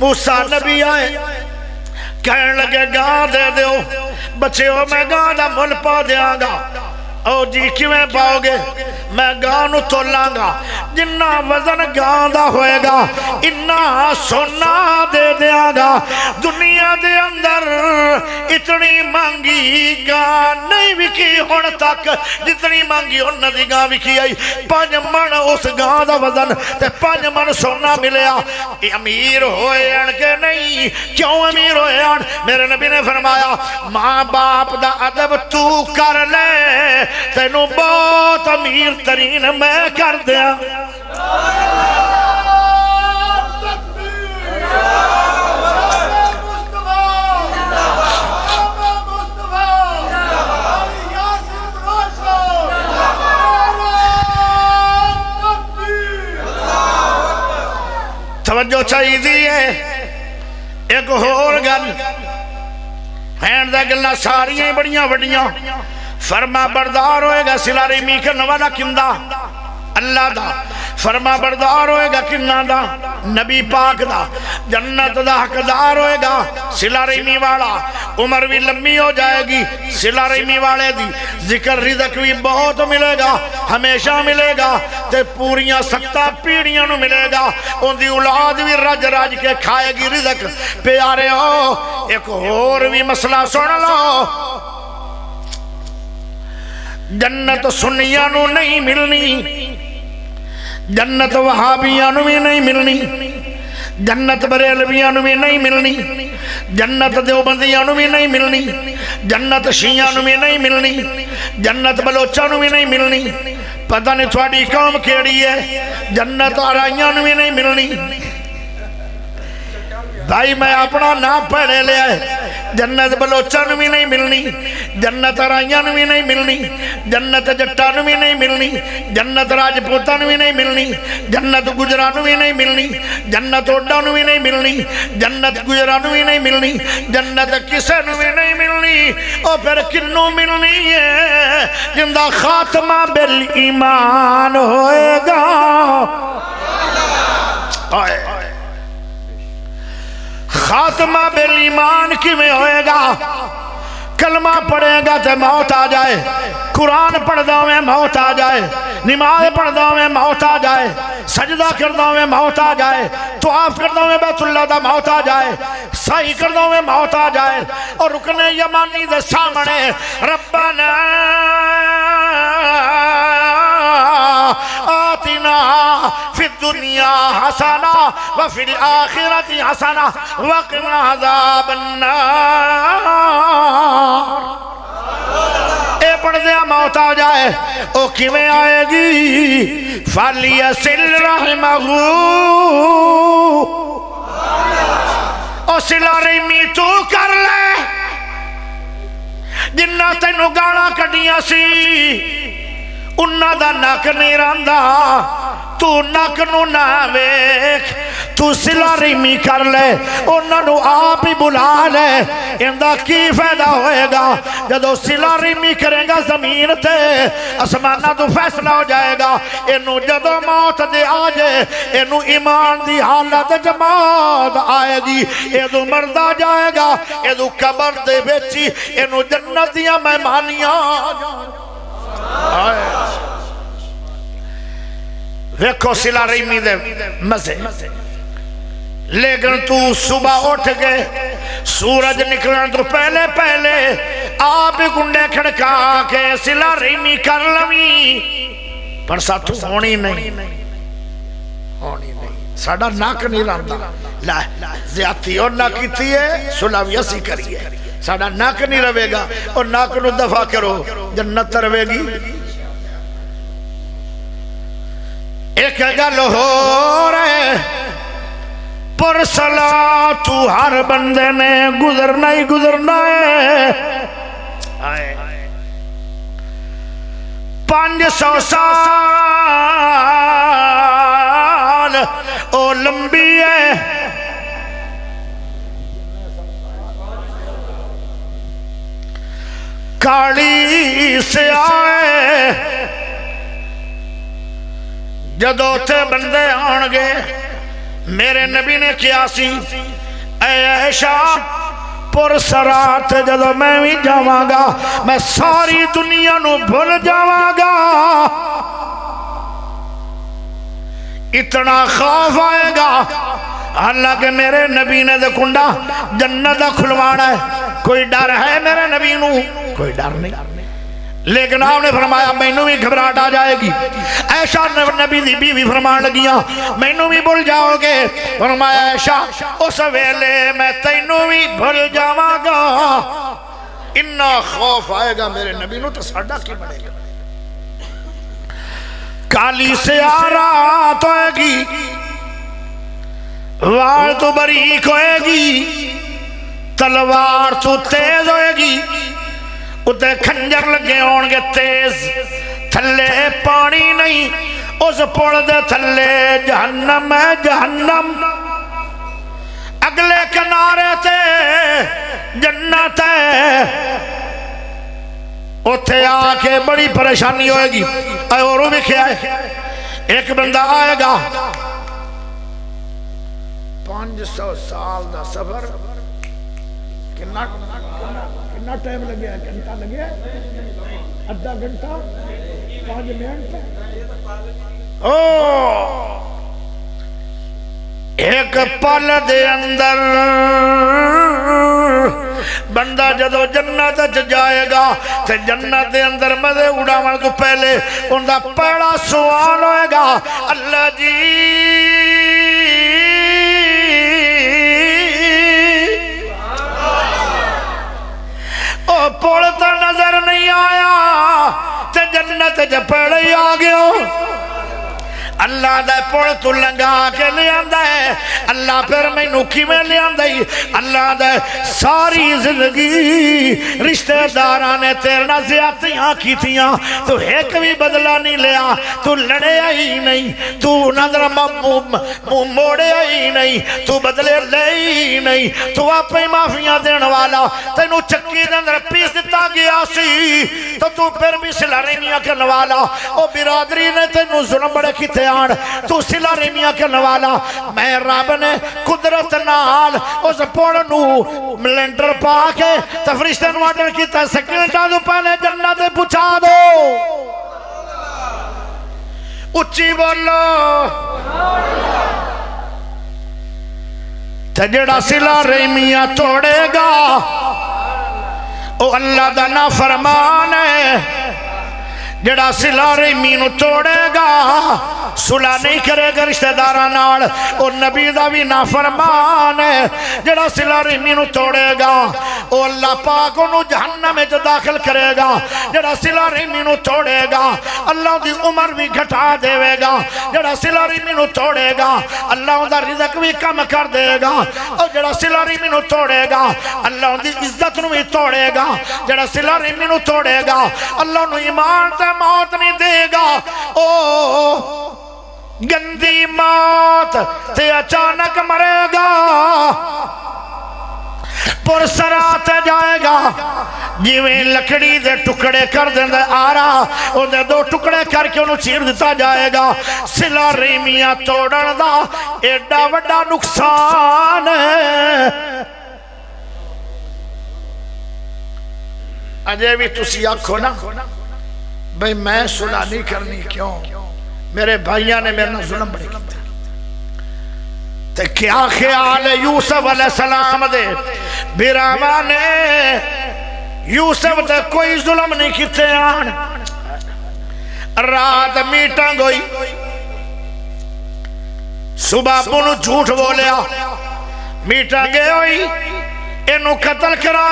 मूसा नबी आए। कह लगे, गां दे दो बच्चे मैं गां का मुल पा देंगा ओ जी किवें पाओगे मैं गां तोलांगा जिन्ना वज़न गां का होएगा इन्ना सोना दे देंगा दुनिया दे अंदर इतनी मांगी गां नहीं विकी हुन तक जितनी मांगी उन्होंने गां विकी आई पाँच मन उस गां का वज़न ते मन सोना मिलया अमीर होए के नहीं क्यों अमीर होए मेरे नबी ने फरमाया माँ बाप का अदब तू कर ले तेनू बहुत अमीर तरीन मैं कर दिया तवज्जो चाहिए एक होर गल हैन दा गल्ला सारियाँ बड़ियाँ वड्डियाँ फरमा बरदार होएगा सिलारी मी करने किंदा। अल्लाह दा। फरमा बरदार होएगा किन्ना दा। नबी पाक दा। जन्नत दा हकदार होएगा सिला रेमी वाला। उम्र भी लंबी हो जाएगी सिला रेमी वाले दी। ज़िक्र रिजक भी बहुत मिलेगा, हमेशा मिलेगा, ते पूरियाँ सत्ता पीढ़ियाँ मिलेगा। उनकी औलाद भी रज रज के खाएगी रिजक। प्यारे हो एक और भी मसला सुन लो। जन्नत सुनिया नहीं मिलनी। जन्नत वहाबिया भी नहीं मिलनी। जन्नत बरेलविया भी नहीं मिलनी। जन्नत देवबंदिया भी नहीं मिलनी। जन्नत शिया भी नहीं मिलनी। जन्नत बलोचा भी नहीं मिलनी। पता नहीं थोड़ी कौम केड़ी है। जन्नत आराइया भी नहीं मिलनी। भाई, मैं अपना नाम पढ़े लिया है जन्नत बलोचा भी नहीं मिलनी, जन्नत राइया भी नहीं मिलनी, जन्नत जट्टा भी नहीं मिलनी, जन्नत राजपूतों भी नहीं मिलनी, जन्नत गुजरा भी नहीं मिलनी, जन्नत ओडा भी नहीं मिलनी, जन्नत गुजरा भी नहीं मिलनी, जन्नत किसे भी नहीं मिलनी और फिर किनू मिलनी है, ज़िंदा खात्मा बिल ईमान होएगा। खात्मा बिल ईमान किमें होएगा? कलमा पढ़ेगा तो मौत आ जाए। कुरान पढ़दा में मौत आ जाए। नमाज़ पढ़दा में मौत आ जाए। सजदा करदा में मौत आ जाए। तुआफ करदा में बैतुल्ला दा मौत आ जाए। सही करदा में मौत आ जाए। और रुकने यमानी दे सामने, रब्बाना। आतिना फिद दुनिया हसना व फिल आखिरति हसना वक़ना अज़ाबन्नार ए पढ़दे मौत आ जाए ओ किवें आएगी सिल रही तू कर ले जिन्ना तेनू गाला कड्डियाँ सी उन्ना दा नक नहीं रंदा तू नक नू वेख, तू सिला रिमी कर ले उन्होंने आप ही बुला ले। इनका की फ़ायदा होएगा? जदों सिला रिमी करेगा ज़मीन ते आसमाना तो फैसला हो जाएगा। इनू जदों मौत दे आ जाए इनू ईमान की हालत जमात आएगी। एदू मरदा जाएगा एदू कबर दे बेच इनू जन्नत दियाँ मेहमानियाँ देखो सिला रही दे मज़े। लेकिन तू सुबह उठ के सूरज निकलने तो पहले पहले आप गुंडे खड़का के सिला रही कर लवी। पर साथू होनी नहीं। होनी नहीं। साडा नक नहीं रंदा लै ज़्यादा ना की सुलह भी असी करिए साडा नक नहीं रवेगा और नक न दफ़ा करो, जन्नत रवेगी। एक गल हो रहे पुरसला तू हर बंदे ने गुजरना ही गुजरना है। पाँच सौ साल, ओ लंबी है काली से आए। जदों उ बंदे आने मेरे नबी ने किया सी ऐशा पुरसरात जदों मैं भी जावांगा, मैं सारी दुनिया नु भूल जावांगा। इतना खौफ आएगा, हालाँकि मेरे नबी ने तो कुंडा जन्नत खुलवाना है, कोई डर है मेरे नबी नु? कोई डर नहीं। लेकिन आपने फरमाया, मैनू भी घबराहट आ जाएगी। ऐसा नबी दी बीवी फरमान लगिया, मैनू भी भूल जाओगे। फरमाया ऐसा उस वेले मैं तेनू भी भूल जावांगा। इन्ना खौफ आएगा मेरे नबी नु तो साडा की बनेगा? काली से आ रात होएगी वाल तो बरीक होएगी, तलवार तो तेज होएगी उत्ते खंजर लगे होंगे तेज। थले पानी नहीं, उस पुल दे थले जहन्नम है जहन्नम। अगले किनारे ते जन्नत है। उथे आके बड़ी परेशानी होएगी। और है? एक बंदा आएगा। पाँच सौ साल का सफ़र। कितना कितना टाइम लगे घंटा लगे अद्धा घंटा? पाँच मिनट ओ एक पल दे अंदर। बंदा जदों जन्नत च जाएगा तो जन्नत के अंदर मज़े उड़ावन तो पहले उनका पहला सवाल होएगा, अल्लाह जी। ओ पुल तो नज़र नहीं आया ते जन्नत च पड़ ही आ गया अल्लाह का पुल तू लंघा के लिया अल्लाह फिर मैनू किमें लिया अल्लाह सारी ज़िंदगी रिश्तेदार ने तेरे ना की तू एक भी बदला नहीं लिया तू लड़िया ही नहीं तू नज़र ही नहीं तू बदले ले ही नहीं तू आप ही माफिया देने वाला तेन चक्की के अंदर पीस दिता गया तो तू फिर भी सिलारे नहीं करने वाला वो बिरादरी ने तेन जुलम बड़े कितने आन तू सिला रेमिया करने वाला। मैं रब ने कुदरत नाल उस पुल लेंटर पा के तो फरिश्ते ऑर्डर किया सेकंडा तो पहले जन्नत पुछा दो। उच्ची बोलो। जड़ा सिला रेमिया तोड़ेगा वो अल्लाह का ना फरमान है जड़ा सिला रेमी तोड़ेगा सुला नहीं करेगा रिश्तेदार नबी का भी ना फरमान है। जड़ा सिला रेमी तोड़ेगा वो अल्लाह पाक जहन्नम दाखिल करेगा। जड़ा सिला रेमी तोड़ेगा, अल्लाह की उम्र भी घटा देगा जड़ा सिला रेमी तोड़ेगा, अल्लाह का रिजक भी कम कर देगा। और जड़ा सिला रेमी तोड़ेगा, अल्लाह की इज़्ज़त भी तोड़ेगा। जड़ा सिला रेमी तोड़ेगा, अल्लाह ईमान मौत नहीं देगा। ओ, गंदी मौत ते अचानक मरेगा। पुरसरात जाएगा। जिमें लकड़ी दे टुकड़े कर देंगे आरा, उन्हें दो टुकड़े करके उन्हें चीर दिता जाएगा। सिला रेमिया तोड़न का एडा वा नुकसान अजय भी तुम आखो ना। भाई, मैं सुलह नहीं करनी क्यों? मेरे भाइयों ने मेरे जुलम बड़े ते क्या ख्याल है यूसुफ सलाम दे? बिरावा ने यूसुफ ते कोई जुलम नहीं किते आन। रात मीटा गोई। सुबह पुनू झूठ बोलिया। मीटा गए होई। इनू कतल करा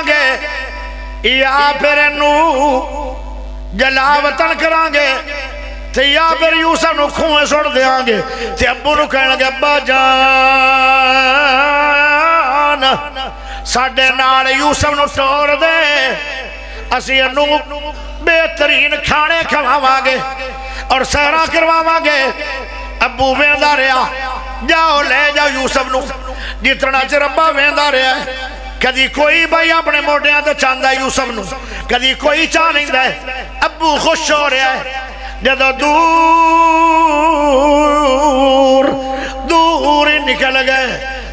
या फिर इनू जलावतन करा या फिर यूसफ खूह सुट देंगे ते अबू न कह लगे अब्बा जान साडे यूसफ न दे। असि बेहतरीन खाने खवावे और सैरा करवावे अबू वेंदा रहा, जाओ, ले जाओ यूसफ न। जितना चिर अब्बा वेंदा रहा कदी कोई भाई अपने मोटिया तो चाहता यूसफ न कदी कोई चाह लेंदा अबू खुश हो रहा है। जब दूर दूर ही निकल गए,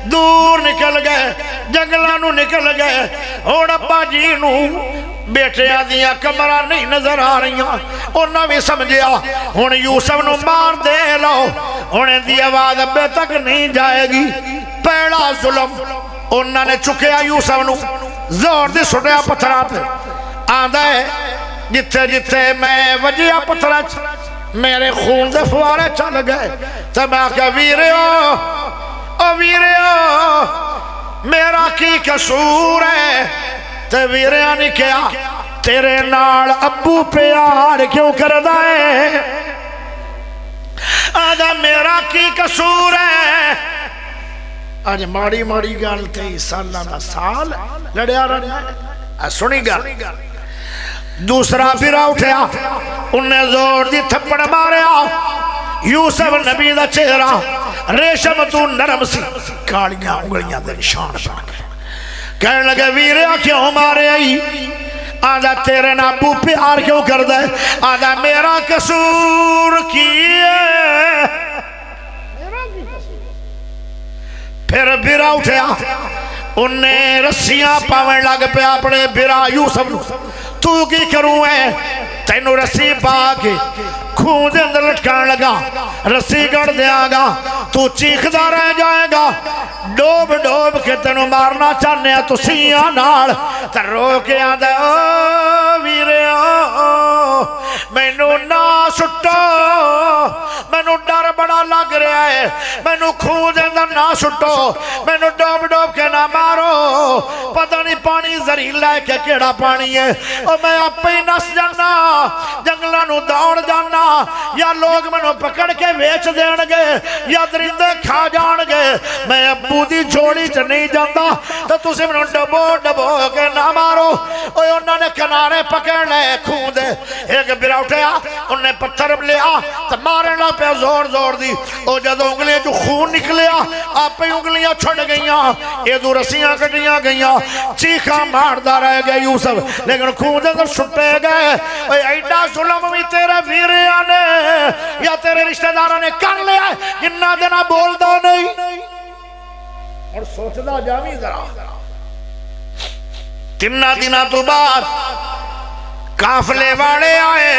दूर निकल गए, जंगलों निकल गए हूँ अब्बा जी बेटिया दिया कमर नहीं नज़र आ रही उन्हें भी समझिया हूँ यूसफ न मार दे लो हूँ इनकी आवाज़ अब्बे तक नहीं जाएगी। पहला जुलम। उन्होंने चुकया यूसफ न से सुटिया पत्थर आंदा है जिथे जिथे मैं वजिया पत्थर मेरे खून के फुआरे चल गए तो मैं क्या वीर वीर मेरा की कसूर है तो वीर ने क्या तेरे नाल अबू प्यार क्यों करदा है मेरा की कसूर है अज माड़ी गल कई साल का साल लड़िया रहा। सुनी गल। दूसरा फिरा उठया उन्हें ज़ोर दी थप्पड़ मारिया यूसफ नबी का चेहरा रेशम तू नरम सी, कालियाँ उंगलियाँ दे निशान कह लगे, वीर क्यों मारे आई? आदा तेरे नाबू प्यार क्यों कर दे आदा मेरा कसूर की फिर बिरा उठया। उन्हें रस्सियाँ पावन लग पिया अपने बिरा यूसफ तू की करूँ है तेन रस्सी पा के खूह के अंदर लटका लगा। रस्सी कड़ देगा तू चीखता रह जाएगा। डोब डोब के तेन मारना चाहने तुसिया रो के आदा वीर मैनू ना सुटो मैनू डर गया है। मैनू खूह के अंदर ना सुटो। मैनू डोब डोब के ना मारो। पता नहीं पानी जहरीला है केड़ा पानी है। और मैं आपे ही नस जाना, जंगलों दौड़ जाना, या लोग मैनू पकड़ के वेच देणगे, या दरिंदे खा जाणगे। मैं अबू की झोली च नहीं जाता तो तुम मैनू डबो डबो के ना मारो। उन्होंने किनारे पकड़ ले खूह दे। एक बिरा उठया उन्हें पत्थर लिया तो मारन लग पिया ज़ोर ज़ोर दी। और जब उंगलियों चो खून निकलिया आप उंगलियाँ छड़ गई यदू रस्सियाँ कटिया गई चीखा मारता रह गया यूसुफ। लेकिन खून जब छुट्टे गए। एडा जुलम भी तेरे वीर ने, या तेरे रिश्तेदार ने कर लिया इन्ना दिन बोलता नहीं और सोचता जावी जरा। तिना दिन तू बाद काफले वाले आए।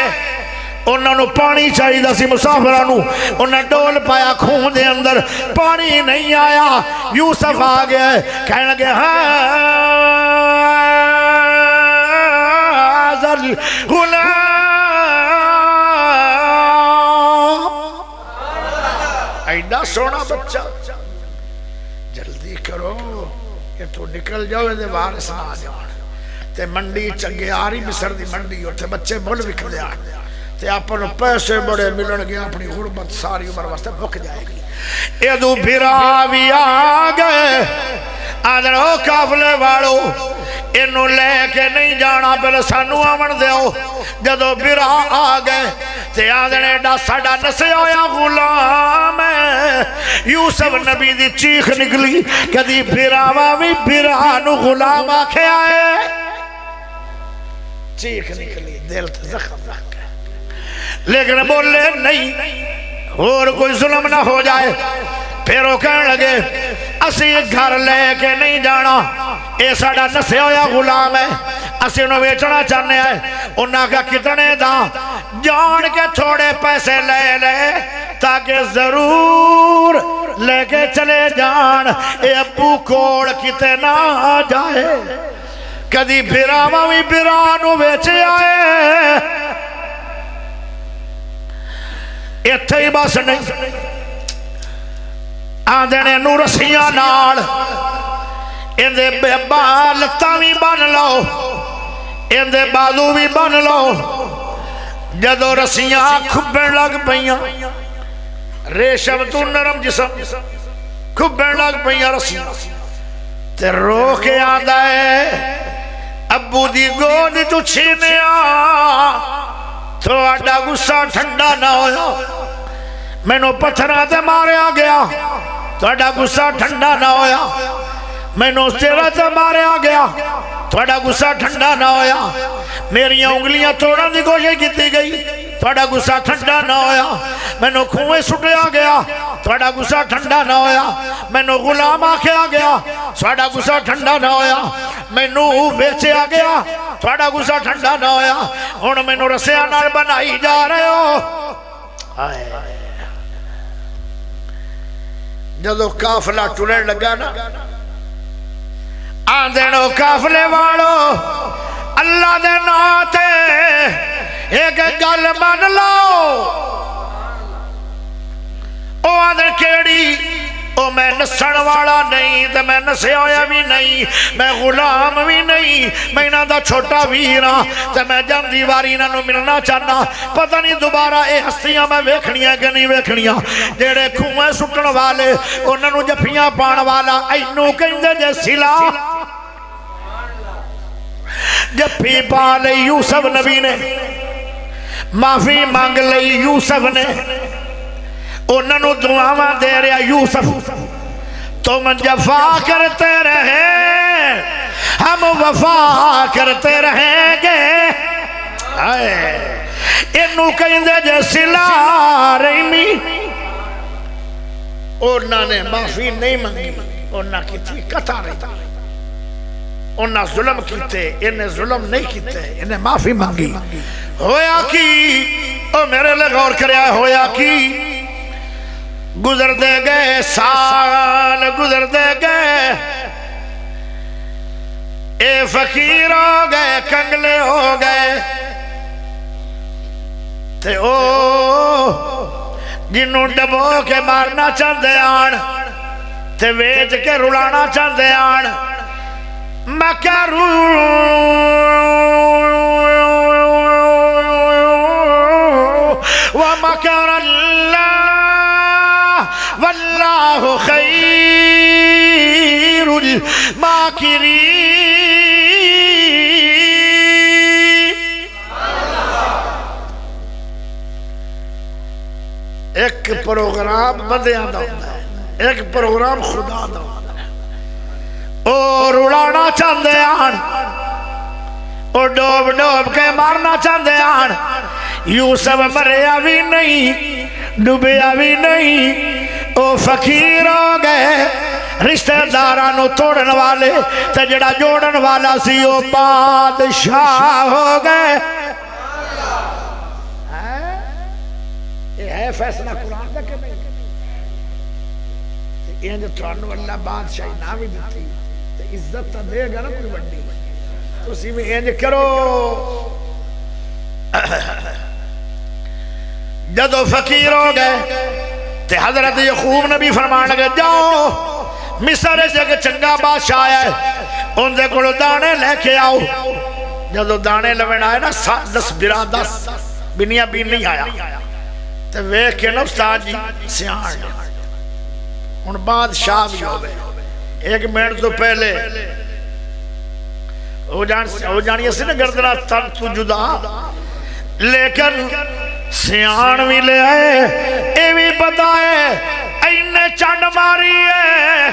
उन्होंने पानी चाहिए सी मुसाफर उन्हें डोल पाया खून के अंदर पानी नहीं आया यूसफ आ गया कह लगे हाँ एडा सोना बच्चा जल्दी करो ये तो निकल जाओ ये बार ना आ जाओ मंडी चंगे आ रही मिसर की मंडी उत्थे बच्चे मुल विकदे आ ਤੇ ਆਪਾਂ ਨੂੰ ਪੈਸੇ ਬੜੇ ਮਿਲਣਗੇ ਆਪਣੀ ਗੁਰਬਤ ਸਾਰੀ ਉਮਰ ਵਾਸਤੇ ਮੁੱਕ ਜਾਏਗੀ ਇਹਦੂ ਫਿਰਾ ਵੀ ਆ ਗਏ ਆਦਰੋ ਕਾਫਲੇ ਵਾਲੋ ਇਹਨੂੰ ਲੈ ਕੇ ਨਹੀਂ ਜਾਣਾ ਪਰ ਸਾਨੂੰ ਆਵਣ ਦਿਓ ਜਦੋਂ ਫਿਰਾ ਆ ਗਏ ਤੇ ਆਦਣੇ ਦਾ ਸਾਡਾ ਨਸਿਆ ਹੋਇਆ ਗੁਲਾਮ ਹੈ ਯੂਸਫ ਨਬੀ ਦੀ ਚੀਖ ਨਿਕਲੀ ਕਦੀ ਫਿਰਾਵਾ ਵੀ ਫਿਰਾ ਨੂੰ ਗੁਲਾਮ ਆਖਿਆ ਹੈ ਚੀਖ ਨਿਕਲੀ लेकिन बोले नहीं, और कोई जुल्म ना हो जाए। फिर वो कह लगे, असी घर लेके नहीं जाना। ये साडा नसिया होया गुलाम है। असि उन्हें बेचना चाहते हैं। उन्हें आखा, कितने दा? जान के थोड़े पैसे ले ले, ताकि ज़रूर लेके चले जान। ये अबू कोल किते ना जाए। कदी बिरावा भी बिरा बेच आए। ਇੱਥੇ ਹੀ ਬਸ ਨਹੀਂ ਆਂਦੇ ਨੇ ਨੂੰ ਰਸੀਆਂ ਨਾਲ ਇਹਦੇ ਬੇਬਾ ਲੱਤਾਂ ਵੀ ਬੰਨ ਲਓ ਇਹਦੇ ਬਾਜ਼ੂ ਵੀ ਬੰਨ ਲਓ ਜਦੋਂ ਰਸੀਆਂ ਖੁੱਬਣ ਲੱਗ ਪਈਆਂ ਰੇਸ਼ਮ ਤੋਂ ਨਰਮ ਜਿਸਮ ਖੁੱਬਣ ਲੱਗ ਪਈਆਂ ਰਸੀਆਂ ਤੇ ਰੋ ਕੇ ਆਂਦਾ ਹੈ ਅੱਬੂ ਦੀ ਗੋਦ ਤੂੰ ਛੀਨਿਆ थोड़ा गुस्सा ठंडा ना हो मैनु पत्थर से मारिया गया थोड़ा गुस्सा ठंडा ना होया मैं नौसेरा से मारे आ गया थोड़ा गुस्सा ठंडा ना होया। मेरी उंगलियाँ तोड़न की कोशिश की गई। थोड़ा गुस्सा ठंडा ना होया। मैनू खूह सुटिया गया थोड़ा गुस्सा ठंडा ना होया। मैनू गुलाम आख्या गया थोड़ा गुस्सा ठंडा ना होया। मैनू बेचया गया थोड़ा गुस्सा ठंडा ना होया। हूँ मैनू रसिया बनाई जा रहे हो। जो काफला टुरन लगा ना आंदो काफले वालो, अल्लाह दे नाते एक गल मन लो ओ आंदे केड़ी? ओ मैं नसन वाला नहीं तो मैं नसया होया भी नहीं, मैं गुलाम भी नहीं, मैं इन्हों का छोटा वीर हाँ तो मैं जमी वारी इन्हों मिलना चाहना पता नहीं दोबारा ये हस्तियाँ मैं वेखनिया कि नहीं वेखनिया। जेड़े खूह सुटन वाले उन्होंने जफियाँ पा वाला इनू कहें जे सिला। जफी पा ली यूसफ नबी ने, माफ़ी मंग ली यूसफ ने। उन्होंने दुआव दे रहा यूसफ, तुम जफा करते रहे, हम वफा करते रहेंगे। इनू कहते जे सिला रही उन्होंने माफ़ी नहीं मंगी उन्होंने की कथा रही। ਉਹਨਾਂ ਜ਼ੁਲਮ ਕੀਤੇ ਇਹਨੇ ਜ਼ੁਲਮ ਨਹੀਂ ਕੀਤੇ ਇਹਨੇ ਮਾਫੀ ਮੰਗੀ ਹੋਇਆ ਕੀ ਉਹ ਮੇਰੇ ਲਈ ਗੌਰ ਕਰਿਆ ਹੋਇਆ ਕੀ ਗੁਜ਼ਰਦੇ ਗਏ ਸਾਲ ਗੁਜ਼ਰਦੇ ਗਏ ਇਹ ਫਕੀਰ ਹੋ ਗਏ ਕੰਗਲੇ ਹੋ ਗਏ ਤੇ ਉਹ ਜਿੰਨੂੰ ਡਬੋ ਕੇ ਮਾਰਨਾ ਚਾਹੁੰਦੇ ਆਣ ਤੇ ਵੇਚ ਕੇ ਰੁਲਾਣਾ ਚਾਹੁੰਦੇ ਆਣ मैं क्या रू वमकर अल्लाह वल्लाहु खैरुल माकिरीन एक प्रोग्राम बंदियाँ दा होंदा है। एक प्रोग्राम खुदा है। रुलाना चाहते ओ डोब डोब के मारना चाहते आन यूसफ मरिया भी नहीं, डुबिया भी नहीं। ओ फकीर हो गए, रिश्तेदारा तोड़न वाले, ते जड़ा जोड़न वाला सी, ओ बादशाह हो गए। है? फैसला कुरान का इंज ना भी दिती इज़्ज़त तो देगा ना कोई वड्डी तुसी भी इंज करो। जदो फकीर हो गए, ते हज़रत यकूब नबी फरमान लगे, जाओ, मिसर जग चंगा बादशाह है, उनके को दाने लेके आओ। जदो दाने लवन आए ना दस बिरा दस, बिनिया भी नहीं आया। ते वेख के ना उस्ताद जी, सियाण। हूँ बादशाह भी हो एक मिनट तो पहले। वो जान जानिए सी ना गर्दना तन तू जुदा। लेकिन सियाण भी ले आए ये भी है चंड मारी है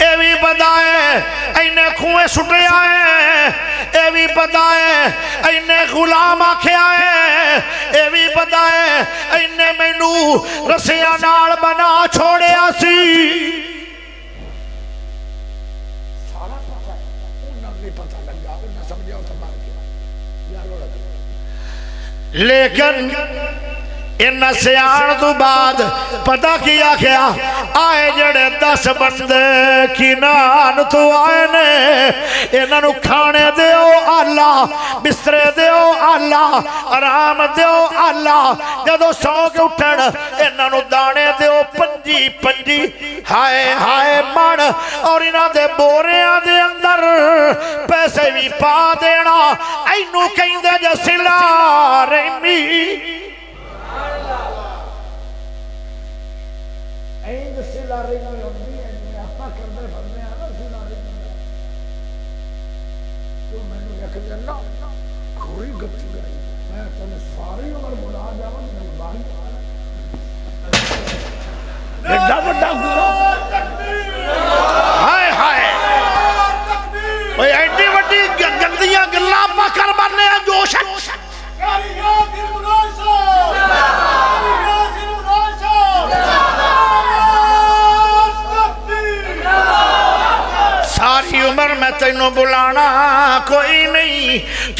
ये भी पता है इन्ने खूहे सुटिया है ये भी पता है इन्ने गुलाम आख्या है ये भी पता है इन्ने मैनू नाल बना छोड़िया सी। लेकिन इन सियाण तो बाद पता की आख्या? आए जड़े दस बंदे की नान तो आए ने इन्हों खाने दियो आला, बिस्तरे दियो आला, आराम दियो आला। जदों सौ के उठन इन्हों दाने दियो पंजी पंजी। हाय हाय मन, और इन्हों दे बोरिया दे अंदर पैसे भी पा देना। इनू कहते जसिला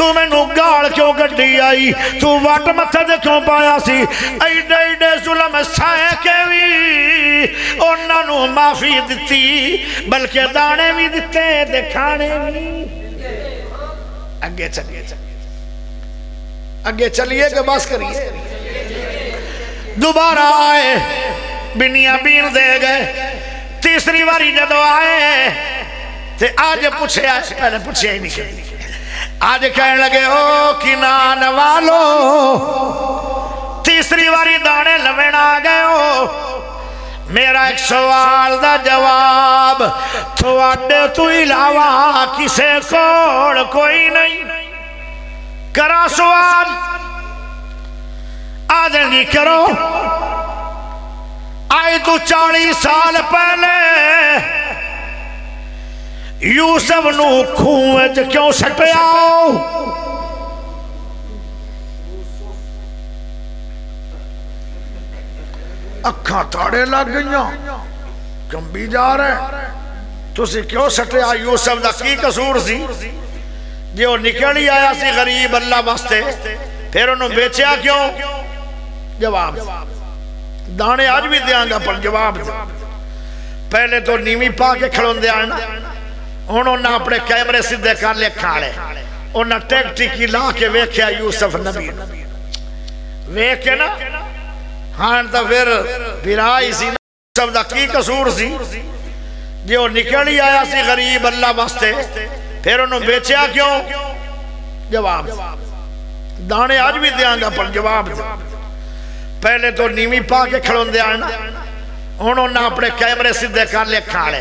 तू मैनू गाल क्यों गड्डी आई तू वट मथे ते क्यों पाया सी एडे एडे जुलम सह के भी उन्होंने माफ़ी दिती बल्कि दाने भी दिते ते खाने भी अगे चलिए अगे चलिए करिए दोबारा आए बिनिया बीन दे गए तीसरी बारी जदों आए ते आज पूछे पहले पूछे ही नहीं आज कह लगे, ओ, किनान वालो, तीसरी बारी दाने लवेण आ गए हो। मेरा एक सवाल का जवाब थोड़े तू इलावा किसे कोल कोई नहीं। करा सवाल। आदमी करो। आए तू चालीस साल पहले यूसफ खूह च क्यों सटिया? अखा ताड़े लग गई कंबी जा रहे? तुसी क्यों सटिया? यूसफ का की कसूर सी? जो निकल ही आया सी गरीब अल्लाह वास्ते, फिर उन्होंने बेचा क्यों? जवाब दाने आज भी देंगा पर जवाब पहले तो नीवी पा के खड़ोंदे आना उन्हें अपने कैमरे सीधे कर ले खाले उन्हें ला के वेख्या नबी वेख के ना? हाँ तो फिर बिरा ही सी का की कसूर सी? जो निकल ही आया सी गरीब अल्लाह वास्ते, फिर उन्होंने बेचा क्यों? जवाब दाने अज भी देंगा पर जवाब पहले तो नीवी पा के खड़ोंदे आना हूँ उन्हें अपने कैमरे सीधे कर ले खाले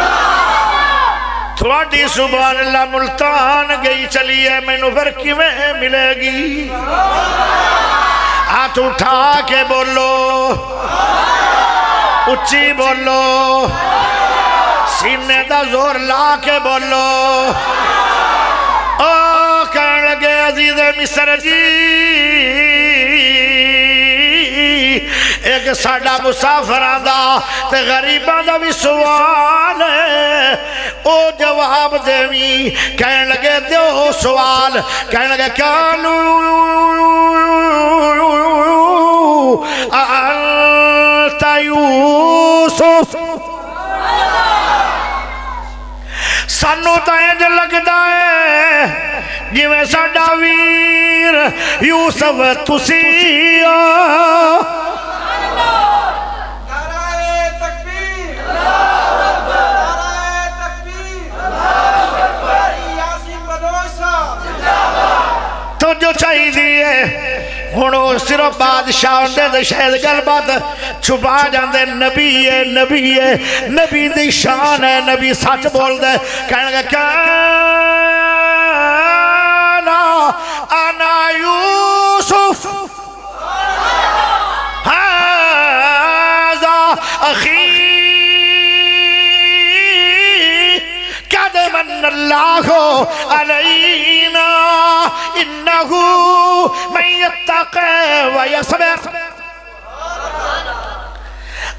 थोड़ी सुबह अल्लाह मुल्तान गई चली है मैनू फिर किमें मिलेगी? हाथ उठा के बोलो। उच्ची बोलो। सीने का ज़ोर ला के बोलो। ओ कह लगे, अज़ीज़ मिसर जी। एक साडा मुसाफर का ते गरीबा का भी सवाल ओ जवाब देवी कह लगे दो सवाल कह लगे, कानू सानू तो इंज लगता है जिमें साडा वीर यूसफ तुसी तो जो चाहिए सिर्फ़ बादशाह गलबात छुपा जाते नबी है नबी है, नबी की शान है, नबी सच बोलता है। कह आना यूसुफ। हाजा इन्नहु मन यत्तक़ी व यस्बिर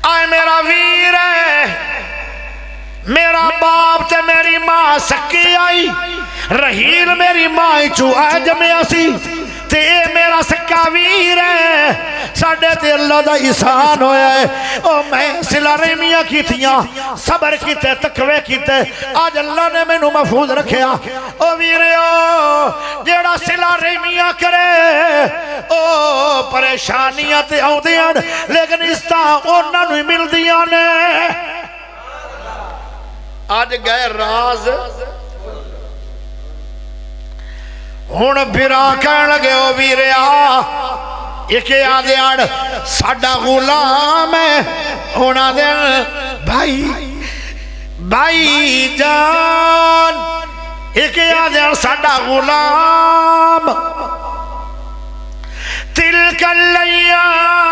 आए मेरा वीर है मेरा बाप ते मेरी माँ सक्की आई रहील मेरी माँ चूहा जमया सी ते मेरा सक्का वीर है। साडे ते अल्लाह दा एहसान होया है। ओ, मैं सिला रेमियाँ कीतियाँ, सबर कीते, तकवे कीते। आज अल्लाह ने मैनू महफूज रखया ओ वीरियो जेड़ा सिला रेमियाँ करे, ओ, परेशानियाँ ते आउंदियाँ लेकिन इस्ता उन्हां नु मिलदियाँ ने। आज गए राज हूँ बिरा कह लगे, ओ वीरिया एक आदे साडा गुलाम है। हूँ आदे भाई भाई जान एक आदे साडा गुलाम। तिलकलैयाम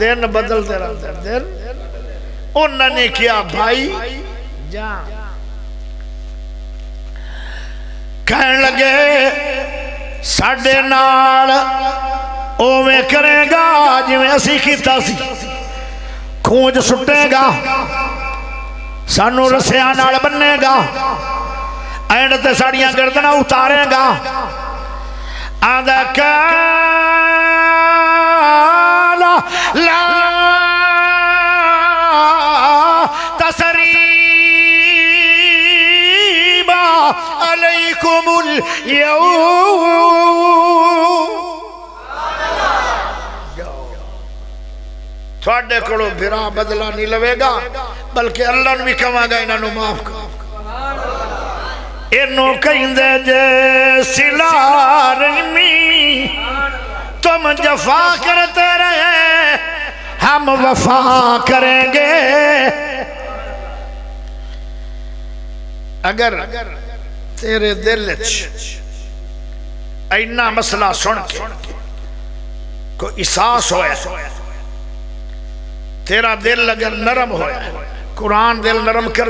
दिन बदलते रहते दिन। उन्होंने किया भाई। जा कह लगे साडे नाल ओवें करेगा, जिवें असी सी। खूंज सुटेगा सानू रस्सिया नाल बन्नेगा एंड ते साड़ियाँ गर्दना उतारेगा। आंदा काला थोड़े को बिरा बदला नहीं लवेगा बल्कि अल्लाह भी कहांगा इन्हों माफ़ कर इनू कहते जे तुम जफा करते रहे, हम वफा करेंगे। अगर तेरे दिल इन्ना मसला सुन के कोई एहसास होया, तेरा दिल अगर नरम होया, कुरान दिल नरम कर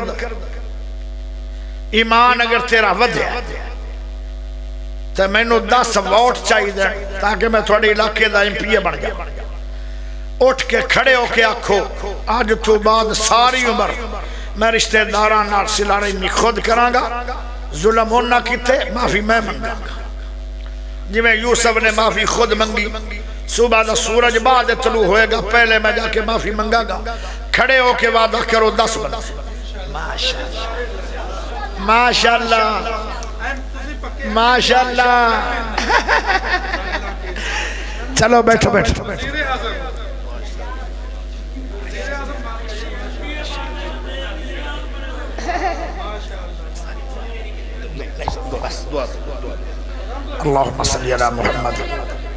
ईमान अगर तेरा वध्या तो मैं दस वोट चाहिए ताकि मैं थोड़े इलाके का एम पी ए बन गया उठ के खड़े होके आखो अज तो बाद सारी उम्र मैं रिश्तेदार सिलानी खुद करा जुलम उन्हें किते माफ़ी मैं मंगा जिमें यूसफ ने माफ़ी खुद मंगी। सुबह का सूरज बाद चलू होएगा पहले मैं जाके माफ़ी मंगा खड़े होके वादा करो दस बंद। माशा माशाल्लाह। माशाल्लाह। चलो बैठो बैठो। बैठो। अल्लाहुम्मा सल्ली अला मुहम्मद।